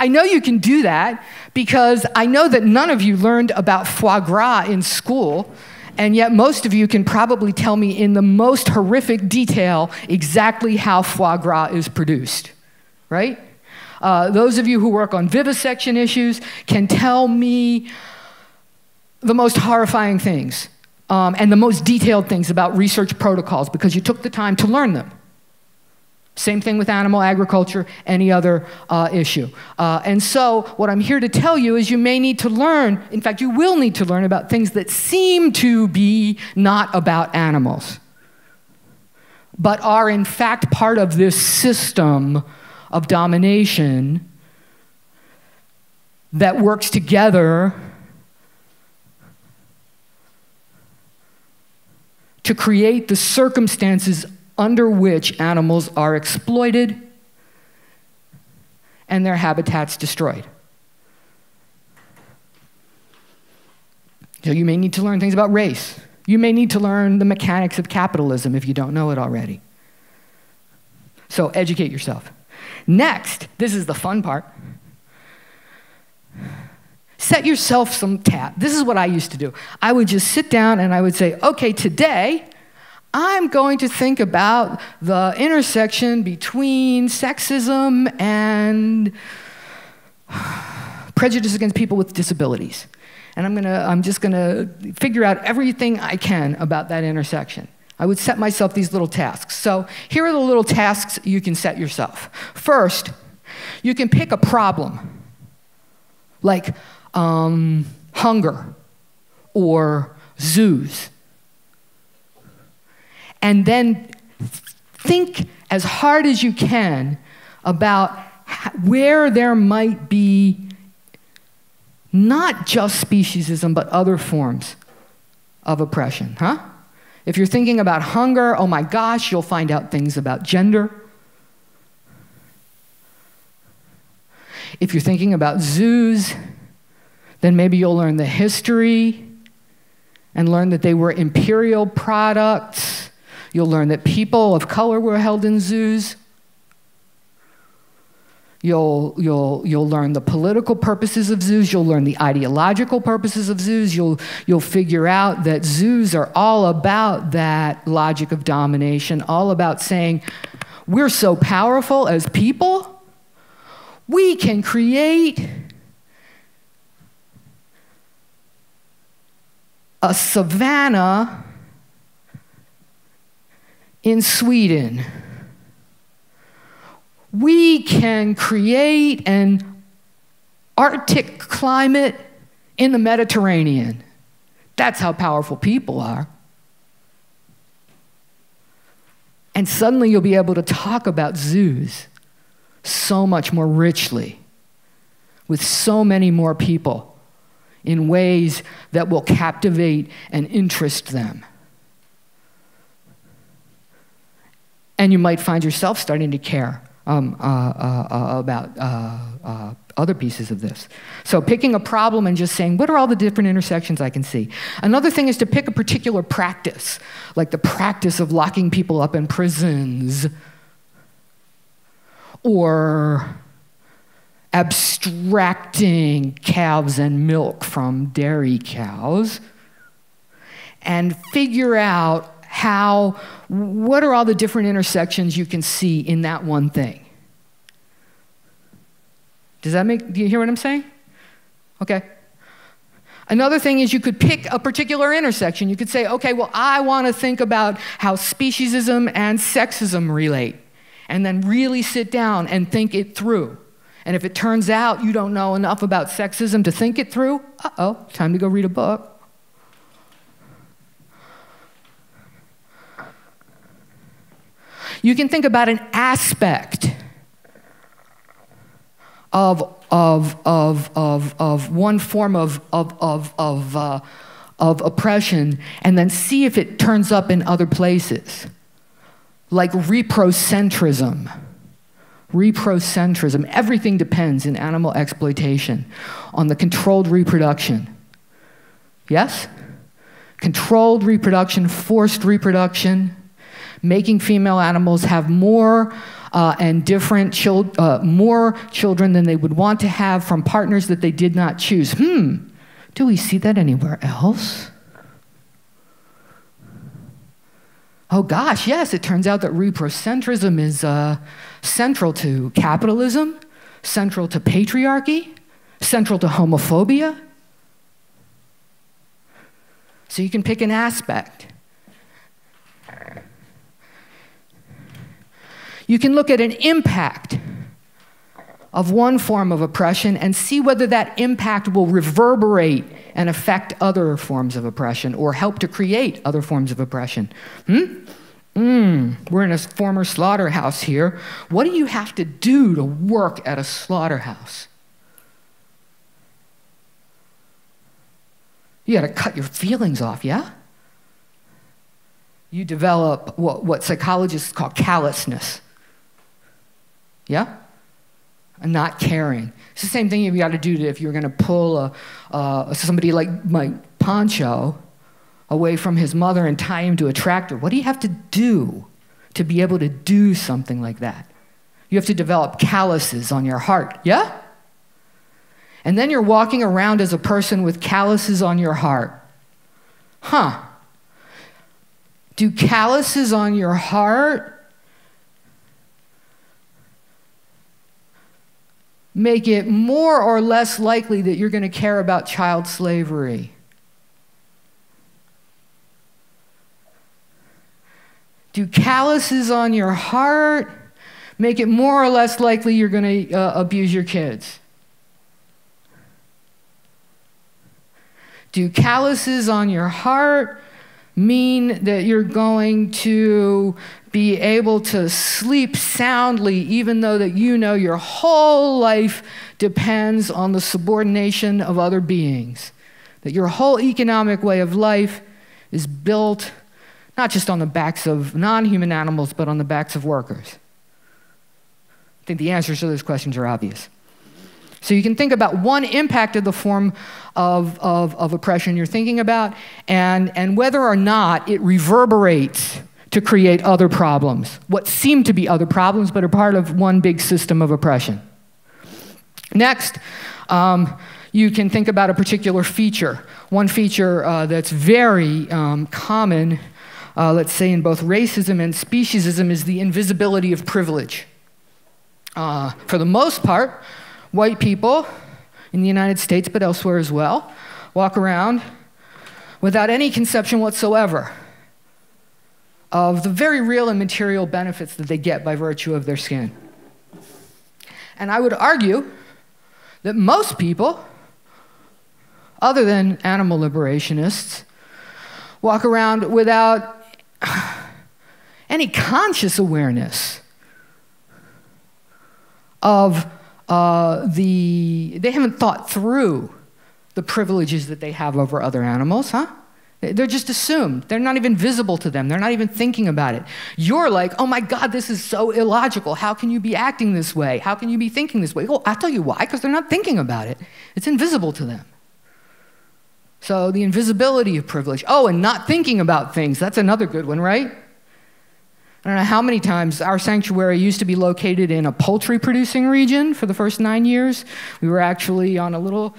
I know you can do that because I know that none of you learned about foie gras in school, and yet most of you can probably tell me in the most horrific detail exactly how foie gras is produced, right? Uh, those of you who work on vivisection issues can tell me the most horrifying things um, and the most detailed things about research protocols because you took the time to learn them. Same thing with animal agriculture, any other uh, issue. Uh, and so, what I'm here to tell you is you may need to learn, in fact, you will need to learn about things that seem to be not about animals, but are in fact part of this system of domination that works together to create the circumstances under which animals are exploited and their habitats destroyed. So you may need to learn things about race. You may need to learn the mechanics of capitalism if you don't know it already. So educate yourself. Next, this is the fun part. Set yourself some tasks. This is what I used to do. I would just sit down and I would say, okay, today I'm going to think about the intersection between sexism and prejudice against people with disabilities. And I'm, gonna, I'm just going to figure out everything I can about that intersection. I would set myself these little tasks. So here are the little tasks you can set yourself. First, you can pick a problem, like um, hunger or zoos. And then think as hard as you can about where there might be not just speciesism, but other forms of oppression, huh? If you're thinking about hunger, oh my gosh, you'll find out things about gender. If you're thinking about zoos, then maybe you'll learn the history and learn that they were imperial products. You'll learn that people of color were held in zoos. You'll, you'll, you'll learn the political purposes of zoos. You'll learn the ideological purposes of zoos. You'll, you'll figure out that zoos are all about that logic of domination, all about saying, we're so powerful as people, we can create a savanna in Sweden. We can create an Arctic climate in the Mediterranean. That's how powerful people are. And suddenly you'll be able to talk about zoos so much more richly with so many more people in ways that will captivate and interest them. And you might find yourself starting to care um, uh, uh, uh, about uh, uh, other pieces of this. So, picking a problem and just saying, what are all the different intersections I can see? Another thing is to pick a particular practice, like the practice of locking people up in prisons or abstracting calves and milk from dairy cows and figure out how, what are all the different intersections you can see in that one thing? Does that make, do you hear what I'm saying? Okay. Another thing is you could pick a particular intersection. You could say, okay, well, I want to think about how speciesism and sexism relate, and then really sit down and think it through. And if it turns out you don't know enough about sexism to think it through, uh oh, time to go read a book. You can think about an aspect of, of, of, of, of one form of, of, of, of, uh, of oppression and then see if it turns up in other places, like reprocentrism. Reprocentrism. Everything depends in animal exploitation on the controlled reproduction. Yes? Controlled reproduction, forced reproduction, making female animals have more uh, and different chil- uh, more children than they would want to have from partners that they did not choose. Hmm, do we see that anywhere else? Oh gosh, yes, it turns out that reprocentrism is uh, central to capitalism, central to patriarchy, central to homophobia. So you can pick an aspect. You can look at an impact of one form of oppression and see whether that impact will reverberate and affect other forms of oppression or help to create other forms of oppression. Hmm? Mm, we're in a former slaughterhouse here. What do you have to do to work at a slaughterhouse? You got to cut your feelings off, yeah? you develop what, what psychologists call callousness. Yeah? And not caring. It's the same thing you've got to do if you're going to pull a, uh, somebody like Mike Pancho away from his mother and tie him to a tractor. What do you have to do to be able to do something like that? You have to develop calluses on your heart. Yeah? And then you're walking around as a person with calluses on your heart. Huh. Do calluses on your heart make it more or less likely that you're going to care about child slavery? Do calluses on your heart make it more or less likely you're going to uh, abuse your kids? Do calluses on your heart mean that you're going to be able to sleep soundly even though that you know your whole life depends on the subordination of other beings? That your whole economic way of life is built not just on the backs of non human animals, but on the backs of workers? I think the answers to those questions are obvious. So you can think about one impact of the form of, of, of oppression you're thinking about, and, and whether or not it reverberates to create other problems, what seem to be other problems, but are part of one big system of oppression. Next, um, you can think about a particular feature. One feature uh, that's very um, common uh, let's say, in both racism and speciesism is the invisibility of privilege. Uh, for the most part, white people in the United States, but elsewhere as well, walk around without any conception whatsoever of the very real and material benefits that they get by virtue of their skin. And I would argue that most people, other than animal liberationists, walk around without any conscious awareness of uh, the, they haven't thought through the privileges that they have over other animals, huh? They're just assumed. They're not even visible to them. They're not even thinking about it. You're like, oh my God, this is so illogical. How can you be acting this way? How can you be thinking this way? Well, I'll tell you why, because they're not thinking about it. It's invisible to them. So the invisibility of privilege. Oh, and not thinking about things. That's another good one, right? I don't know how many times our sanctuary used to be located in a poultry producing region for the first nine years. We were actually on a little,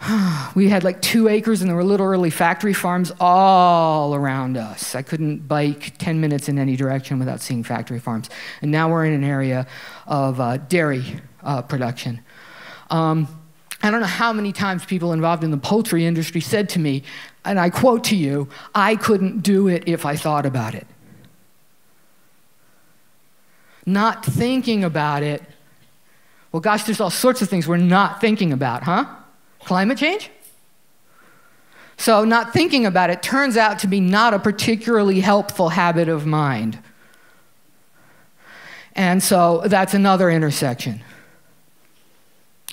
we had like two acres and there were literally factory farms all around us. I couldn't bike 10 minutes in any direction without seeing factory farms. And now we're in an area of uh, dairy uh, production. Um, I don't know how many times people involved in the poultry industry said to me, and I quote to you, I couldn't do it if I thought about it. Not thinking about it. Well, gosh, there's all sorts of things we're not thinking about, huh? Climate change? So, not thinking about it turns out to be not a particularly helpful habit of mind. And so, that's another intersection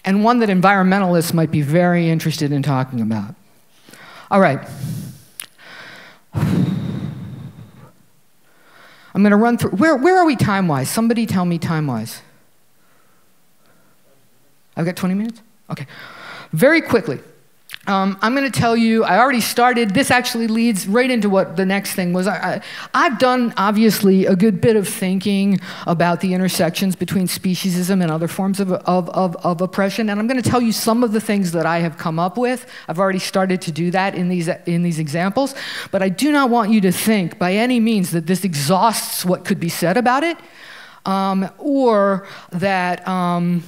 and one that environmentalists might be very interested in talking about. All right. I'm going to run through. Where, where are we time wise? Somebody tell me time wise. I've got 20 minutes? Okay. Very quickly. Um, I'm going to tell you, I already started. This actually leads right into what the next thing was. I, have done, obviously, a good bit of thinking about the intersections between speciesism and other forms of, of, of, of oppression. And I'm going to tell you some of the things that I have come up with. I've already started to do that in these, in these examples. But I do not want you to think by any means that this exhausts what could be said about it um, or that. Um,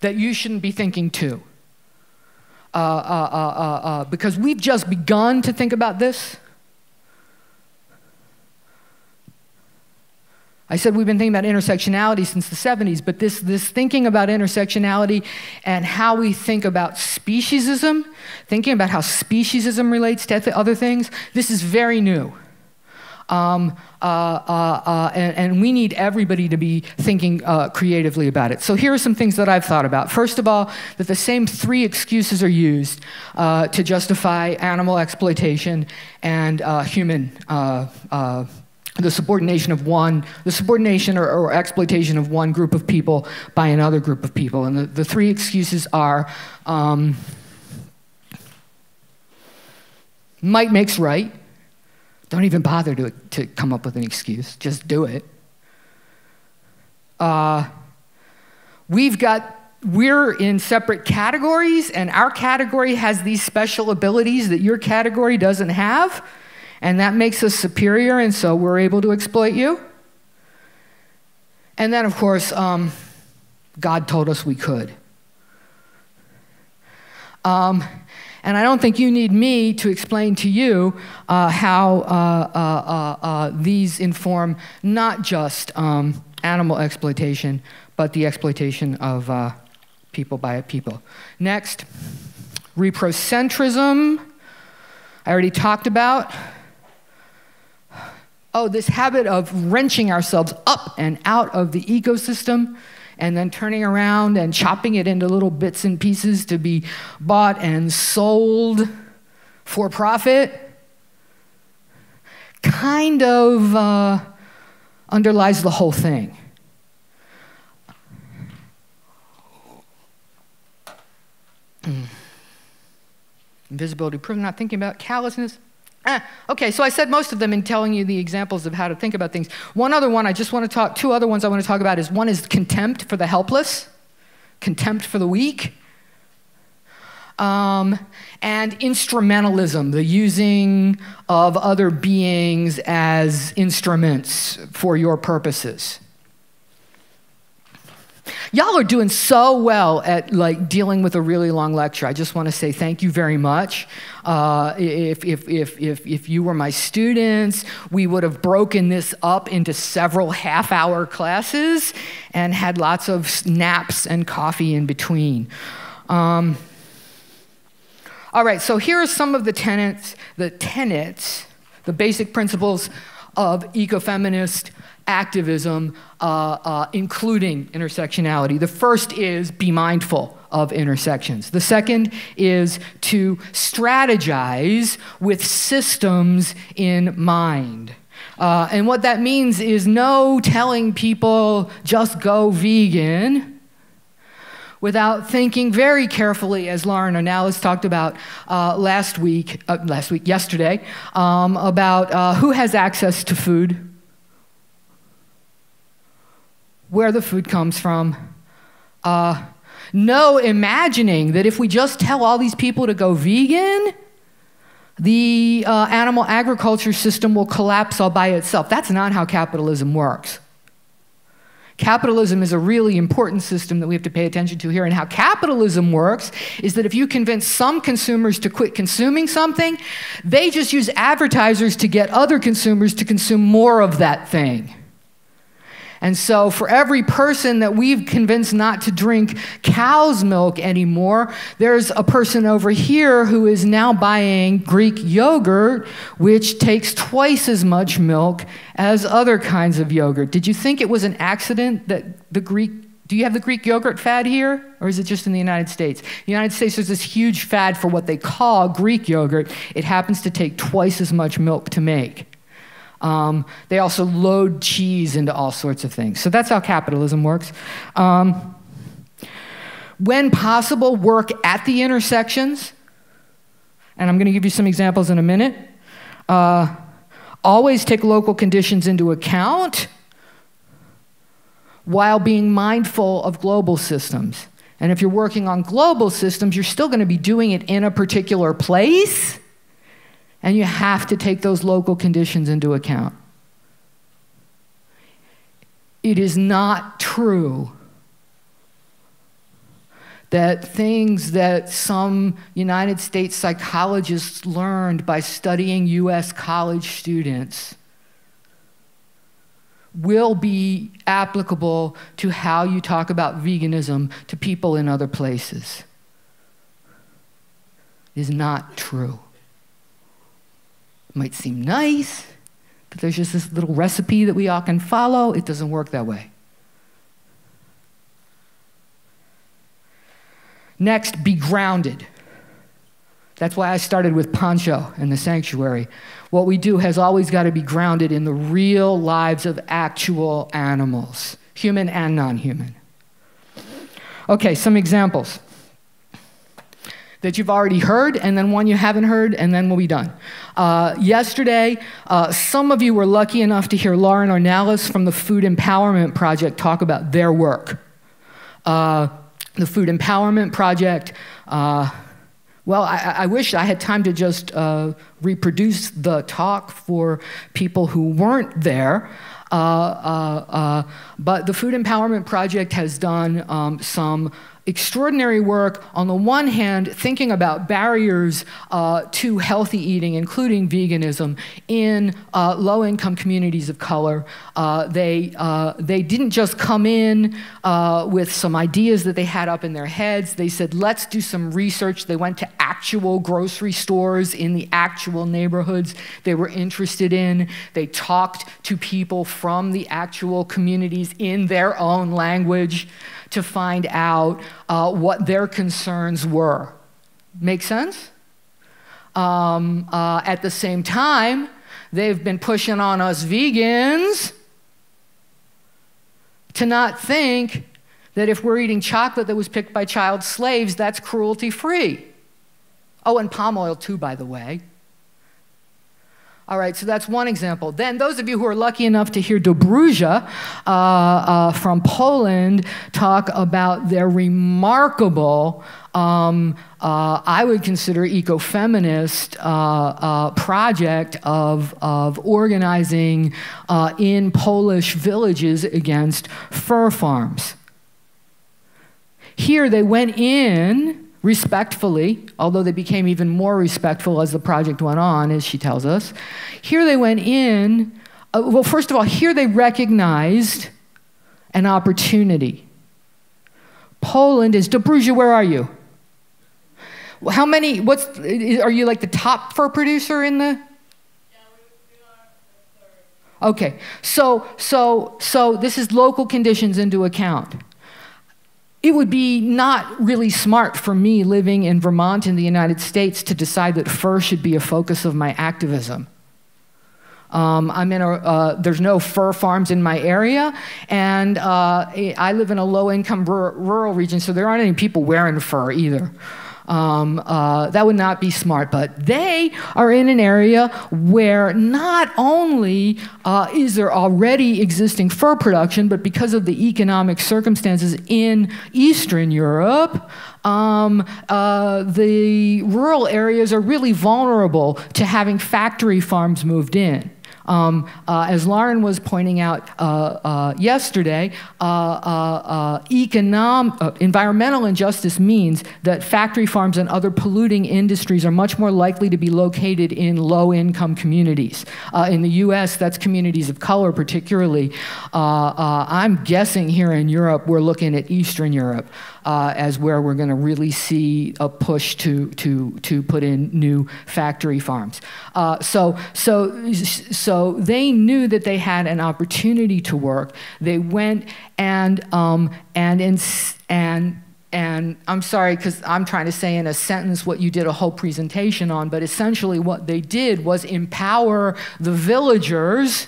that you shouldn't be thinking too. Uh, uh, uh, uh, because we've just begun to think about this. I said we've been thinking about intersectionality since the 70s, but this, this thinking about intersectionality and how we think about speciesism, thinking about how speciesism relates to other things, this is very new. Um, uh, uh, uh, and, and, we need everybody to be thinking uh, creatively about it. So here are some things that I've thought about. First of all, that the same three excuses are used uh, to justify animal exploitation and human the subordination of one, the subordination or, or, exploitation of one group of people by another group of people. And the, the three excuses are um, might makes right. Don't even bother to, to come up with an excuse, just do it. Uh, we've got we're in separate categories, and our category has these special abilities that your category doesn't have and that makes us superior, and so we're able to exploit you. And then, of course, um, God told us we could. Um, and I don't think you need me to explain to you uh, how uh, uh, uh, uh these inform not just um, animal exploitation, but the exploitation of people by people. Next, reprocentrism. I already talked about. Oh, this habit of wrenching ourselves up and out of the ecosystem and then turning around and chopping it into little bits and pieces to be bought and sold for profit kind of uh, underlies the whole thing. Mm. Invisibility proof, not thinking about callousness. Ah, okay, so I said most of them in telling you the examples of how to think about things. One other one I just want to talk, two other ones I want to talk about is one is contempt for the helpless, contempt for the weak, um, and instrumentalism, the using of other beings as instruments for your purposes. Y'all are doing so well at like dealing with a really long lecture. I just want to say thank you very much. Uh, if, if, if, if, if you were my students, we would have broken this up into several half hour classes and had lots of naps and coffee in between. Um, all right, so here are some of the tenets, the tenets, the basic principles of ecofeminist activism, uh, uh, including intersectionality. The first is be mindful of intersections. The second is to strategize with systems in mind. Uh, and what that means is no telling people just go vegan without thinking very carefully, as Lauren Ornelas talked about uh, last week, uh, last week, yesterday, um, about uh, who has access to food where the food comes from. Uh, no imagining that if we just tell all these people to go vegan, the uh, animal agriculture system will collapse all by itself. That's not how capitalism works. Capitalism is a really important system that we have to pay attention to here. And how capitalism works is that if you convince some consumers to quit consuming something, they just use advertisers to get other consumers to consume more of that thing. And so, for every person that we've convinced not to drink cow's milk anymore, there's a person over here who is now buying Greek yogurt, which takes twice as much milk as other kinds of yogurt. Did you think it was an accident that the Greek do you have the Greek yogurt fad here, or is it just in the United States? The United States, there's this huge fad for what they call Greek yogurt. It happens to take twice as much milk to make. Um, they also load cheese into all sorts of things. So that's how capitalism works. Um, when possible, work at the intersections. And I'm going to give you some examples in a minute. Uh, always take local conditions into account while being mindful of global systems. And if you're working on global systems, you're still going to be doing it in a particular place and you have to take those local conditions into account. It is not true that things that some United States psychologists learned by studying US college students will be applicable to how you talk about veganism to people in other places. It is not true might seem nice, but there's just this little recipe that we all can follow. It doesn't work that way. Next, be grounded. That's why I started with Pancho and the sanctuary. What we do has always got to be grounded in the real lives of actual animals, human and non human. Okay, some examples that you've already heard, and then one you haven't heard, and then we'll be done. Uh, yesterday, uh, some of you were lucky enough to hear Lauren Ornelas from the Food Empowerment Project talk about their work. Uh, the Food Empowerment Project, uh, well, I, I, wish I had time to just uh, reproduce the talk for people who weren't there. Uh, but the Food Empowerment Project has done um, some extraordinary work, on the one hand, thinking about barriers uh, to healthy eating, including veganism, in uh, low income communities of color. Uh, they, uh, they didn't just come in uh, with some ideas that they had up in their heads. They said, let's do some research. They went to actual grocery stores in the actual neighborhoods they were interested in. They talked to people from the actual communities in their own language to find out uh, what their concerns were. Make sense? Um, uh, at the same time, they've been pushing on us vegans to not think that if we're eating chocolate that was picked by child slaves, that's cruelty free. Oh, and palm oil too, by the way. All right, so that's one example. Then, those of you who are lucky enough to hear Dobruja uh, uh, from Poland talk about their remarkable, um, uh, I would consider ecofeminist uh, uh, project of, of organizing uh, in Polish villages against fur farms. Here, they went in respectfully, although they became even more respectful as the project went on, as she tells us. Here they went in, uh, well, first of all, here they recognized an opportunity. Poland is, Dobruja, where are you? How many, what's, are you like the top fur producer in the? Okay, so, so, so this is local conditions into account it would be not really smart for me living in Vermont in the United States to decide that fur should be a focus of my activism. Um, I'm in a, uh, there's no fur farms in my area, and uh, I live in a low income rural region, so there aren't any people wearing fur either. Um, uh, that would not be smart. But they are in an area where not only uh, is there already existing fur production, but because of the economic circumstances in Eastern Europe, um, uh, the rural areas are really vulnerable to having factory farms moved in. Um, uh, as Lauren was pointing out uh, uh, yesterday, uh, environmental injustice means that factory farms and other polluting industries are much more likely to be located in low income communities. in the US, that's communities of color, particularly. I'm guessing here in Europe, we're looking at Eastern Europe uh, as where we're going to really see a push to, to, to put in new factory farms. Uh, so, so, so they knew that they had an opportunity to work. They went and, um, and, in, and and I'm sorry because I'm trying to say in a sentence what you did a whole presentation on, but essentially what they did was empower the villagers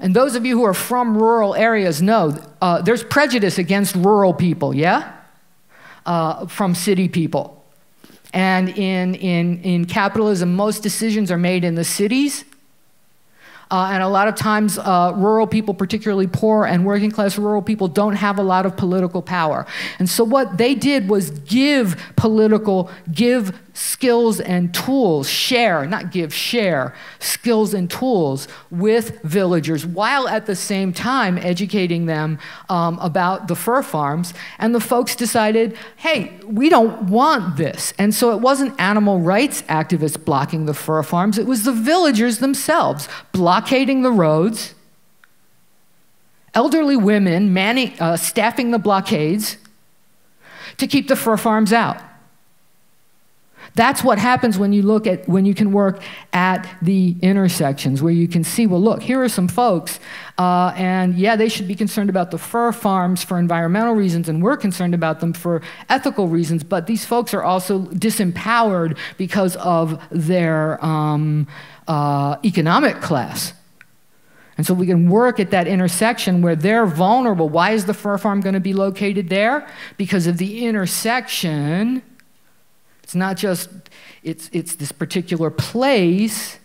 and those of you who are from rural areas know uh, there's prejudice against rural people, yeah? Uh, from city people. And in, in, in capitalism, most decisions are made in the cities. Uh, and a lot of times, uh, rural people, particularly poor and working class rural people, don't have a lot of political power. And so, what they did was give political, give skills and tools, share, not give, share skills and tools with villagers while at the same time educating them um, about the fur farms. And the folks decided, hey, we don't want this. And so it wasn't animal rights activists blocking the fur farms, it was the villagers themselves blockading the roads, elderly women manning, uh, staffing the blockades to keep the fur farms out. That's what happens when you look at when you can work at the intersections where you can see, well, look, here are some folks, uh, and yeah, they should be concerned about the fur farms for environmental reasons, and we're concerned about them for ethical reasons. But these folks are also disempowered because of their um, uh, economic class. And so we can work at that intersection where they're vulnerable. Why is the fur farm going to be located there? Because of the intersection. It's not just it's it's this particular place.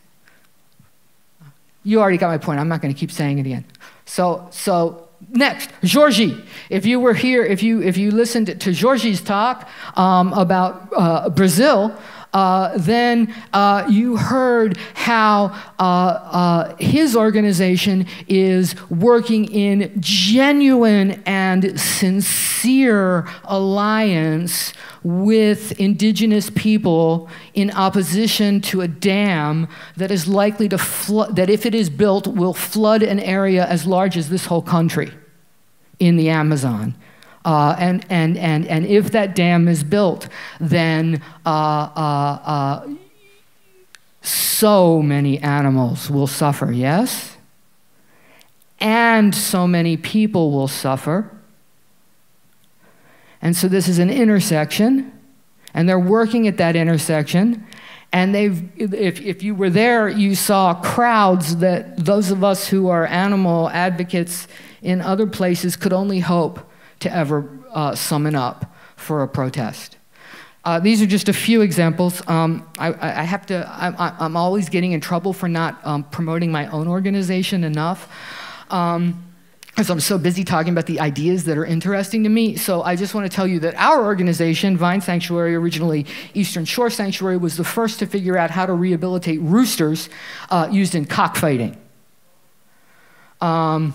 You already got my point. I'm not going to keep saying it again. So so next, Georgie. If you were here, if you if you listened to Georgie's talk um, about uh, Brazil, uh, then uh, you heard how uh, uh, his organization is working in genuine and sincere alliance with indigenous people in opposition to a dam that is likely to flood, that if it is built, will flood an area as large as this whole country in the Amazon. Uh, and, and, and, and if that dam is built, then uh, uh, uh, so many animals will suffer, yes? And so many people will suffer. And so this is an intersection, and they're working at that intersection. And they've, if, if you were there, you saw crowds that those of us who are animal advocates in other places could only hope to ever uh, summon up for a protest. Uh, these are just a few examples. Um, I, I, have to, I, am always getting in trouble for not um, promoting my own organization enough. Um, because I'm so busy talking about the ideas that are interesting to me. So I just want to tell you that our organization, Vine Sanctuary, originally Eastern Shore Sanctuary, was the first to figure out how to rehabilitate roosters uh, used in cockfighting. Um,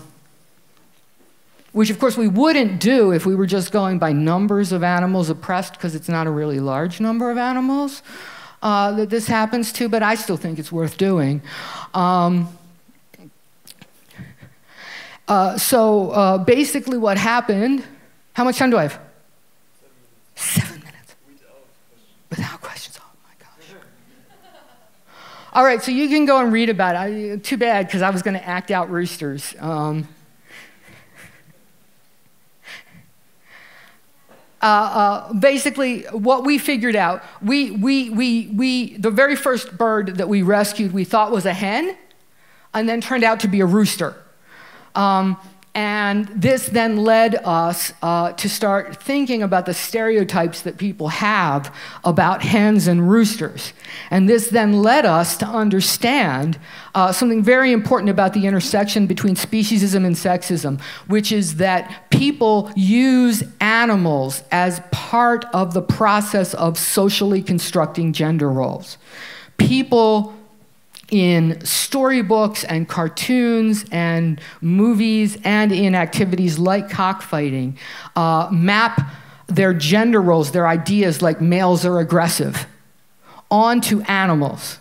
which of course we wouldn't do if we were just going by numbers of animals oppressed, because it's not a really large number of animals uh, that this happens to, but I still think it's worth doing. Um, uh, so uh, basically, what happened, how much time do I have? Seven minutes. Without questions. Oh my gosh. All right, so you can go and read about it. Too bad, because I was going to act out roosters. Um, Uh, uh, basically what we figured out we, we, we, we, the very first bird that we rescued we thought was a hen and then turned out to be a rooster. Um, and this then led us uh, to start thinking about the stereotypes that people have about hens and roosters. And this then led us to understand uh, something very important about the intersection between speciesism and sexism, which is that people use animals as part of the process of socially constructing gender roles. People in storybooks and cartoons and movies and in activities like cockfighting uh, map their gender roles, their ideas like males are aggressive, onto animals.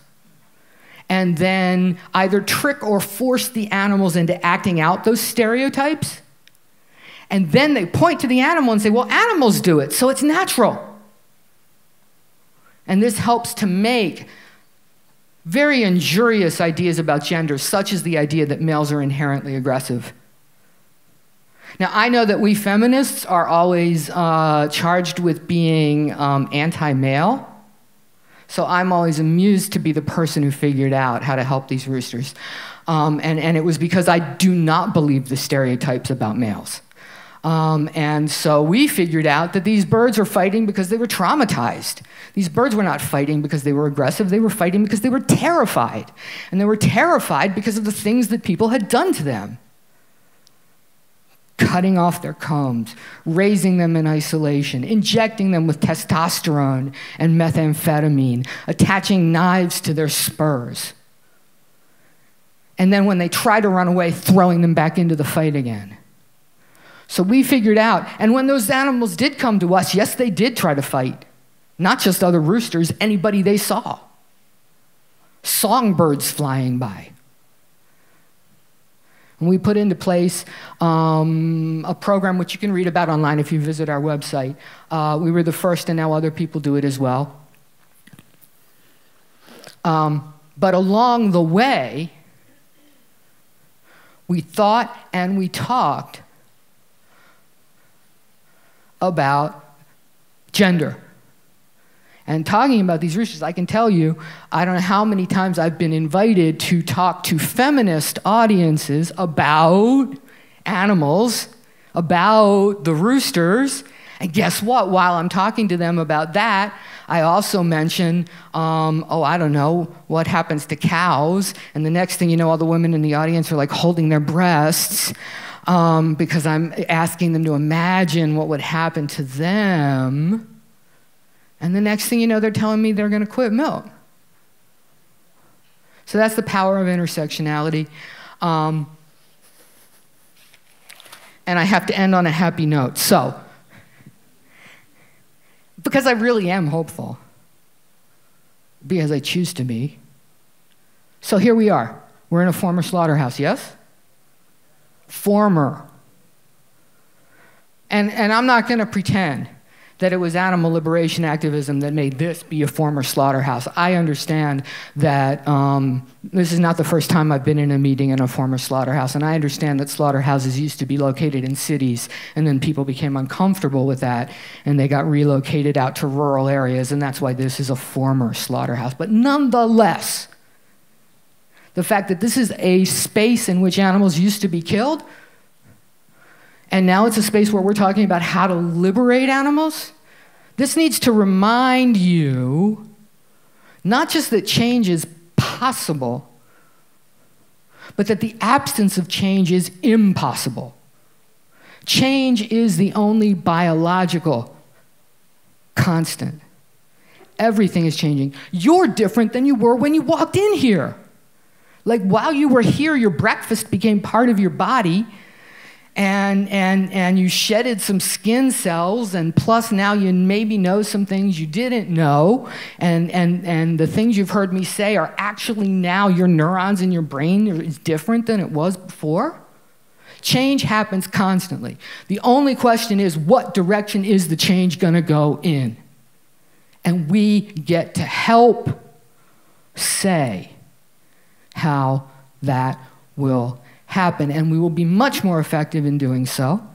And then either trick or force the animals into acting out those stereotypes. And then they point to the animal and say, well, animals do it, so it's natural. And this helps to make very injurious ideas about gender, such as the idea that males are inherently aggressive. Now, I know that we feminists are always uh, charged with being um, anti male. So I'm always amused to be the person who figured out how to help these roosters. Um, and, and it was because I do not believe the stereotypes about males. Um, and so we figured out that these birds were fighting because they were traumatized. These birds were not fighting because they were aggressive, they were fighting because they were terrified. And they were terrified because of the things that people had done to them cutting off their combs, raising them in isolation, injecting them with testosterone and methamphetamine, attaching knives to their spurs. And then when they try to run away, throwing them back into the fight again. So we figured out, and when those animals did come to us, yes, they did try to fight. Not just other roosters, anybody they saw. Songbirds flying by. And we put into place um, a program which you can read about online if you visit our website. Uh, we were the first, and now other people do it as well. Um, but along the way, we thought and we talked about gender. And talking about these issues, I can tell you, I don't know how many times I've been invited to talk to feminist audiences about animals, about the roosters. And guess what? While I'm talking to them about that, I also mention, um, oh, I don't know, what happens to cows. And the next thing you know, all the women in the audience are like holding their breasts um, because I'm asking them to imagine what would happen to them. And the next thing you know, they're telling me they're going to quit milk. So that's the power of intersectionality. Um, and I have to end on a happy note. So, because I really am hopeful, because I choose to be. So here we are. We're in a former slaughterhouse, yes? Former. And, and I'm not going to pretend that it was animal liberation activism that made this be a former slaughterhouse. I understand that um, this is not the first time I've been in a meeting in a former slaughterhouse, and I understand that slaughterhouses used to be located in cities, and then people became uncomfortable with that, and they got relocated out to rural areas, and that's why this is a former slaughterhouse. But nonetheless, the fact that this is a space in which animals used to be killed and now it's a space where we're talking about how to liberate animals. This needs to remind you not just that change is possible, but that the absence of change is impossible. Change is the only biological constant. Everything is changing. You're different than you were when you walked in here. Like while you were here, your breakfast became part of your body and, and, and you shedded some skin cells, and plus now you maybe know some things you didn't know, and, and, and the things you've heard me say are actually now your neurons in your brain is different than it was before. Change happens constantly. The only question is what direction is the change going to go in? And we get to help say how that will happen, and we will be much more effective in doing so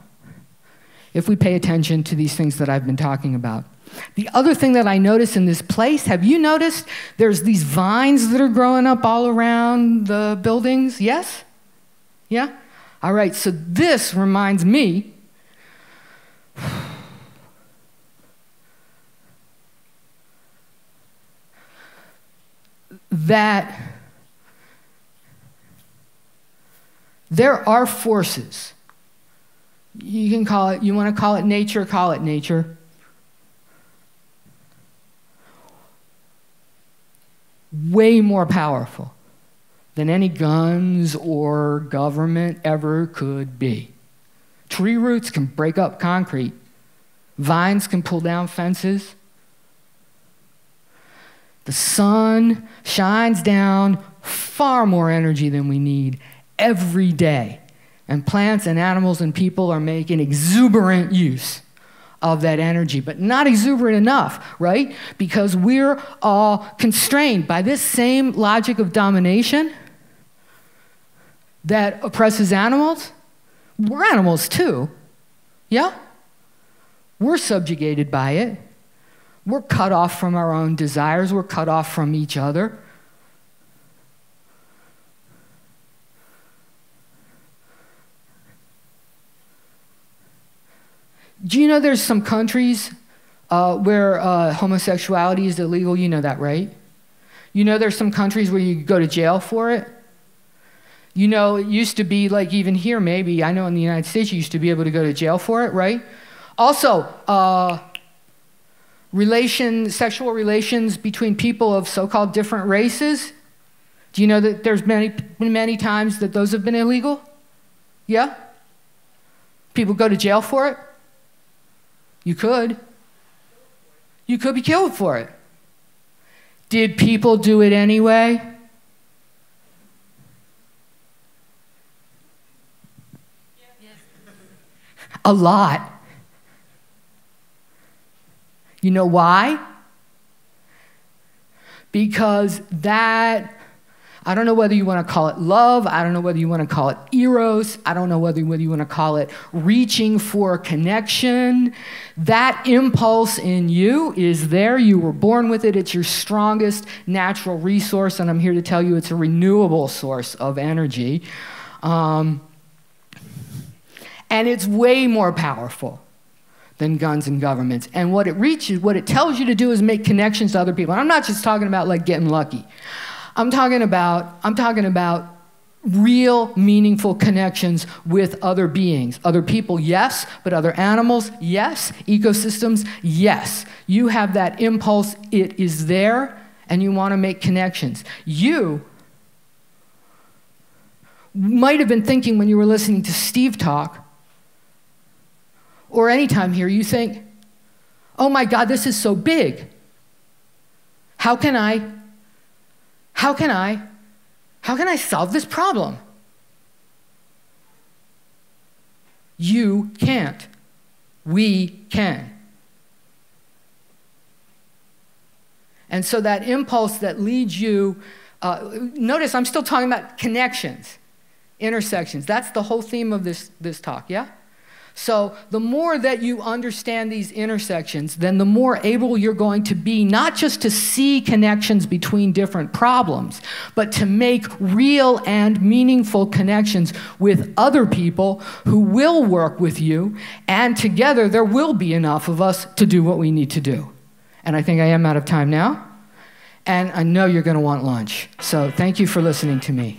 if we pay attention to these things that I've been talking about. The other thing that I notice in this place, have you noticed there's these vines that are growing up all around the buildings? Yes? Yeah? All right, so this reminds me that There are forces. You can call it, you want to call it nature, call it nature. Way more powerful than any guns or government ever could be. Tree roots can break up concrete, vines can pull down fences. The sun shines down far more energy than we need every day. And plants and animals and people are making exuberant use of that energy, but not exuberant enough, right? Because we're all constrained by this same logic of domination that oppresses animals. We're animals too, yeah? We're subjugated by it. We're cut off from our own desires, we're cut off from each other. Do you know there's some countries uh, where uh, homosexuality is illegal? You know that, right? You know there's some countries where you go to jail for it? You know, it used to be like even here, maybe, I know in the United States, you used to be able to go to jail for it, right? Also, uh, relation, sexual relations between people of so called different races. Do you know that there's many, many times that those have been illegal? Yeah? People go to jail for it? You could. You could be killed for it. Did people do it anyway? A lot. You know why? because that I don't know whether you want to call it love. I don't know whether you want to call it eros. I don't know whether, whether you want to call it reaching for connection. That impulse in you is there. You were born with it. It's your strongest natural resource, and I'm here to tell you it's a renewable source of energy. Um, and it's way more powerful than guns and governments. And what it reaches, what it tells you to do is make connections to other people. And I'm not just talking about like getting lucky. I'm talking about, I'm talking about real meaningful connections with other beings. Other people, yes, but other animals, yes. Ecosystems, yes. You have that impulse, it is there, and you want to make connections. You might have been thinking when you were listening to Steve talk, or anytime here, you think, oh my God, this is so big. How can I how can I how can I solve this problem? You can't. We can. And so that impulse that leads you, uh, notice I'm still talking about connections, intersections. That's the whole theme of this, this talk, yeah? So, the more that you understand these intersections, then the more able you're going to be not just to see connections between different problems, but to make real and meaningful connections with other people who will work with you, and together there will be enough of us to do what we need to do. And I think I am out of time now, and I know you're going to want lunch. So, thank you for listening to me.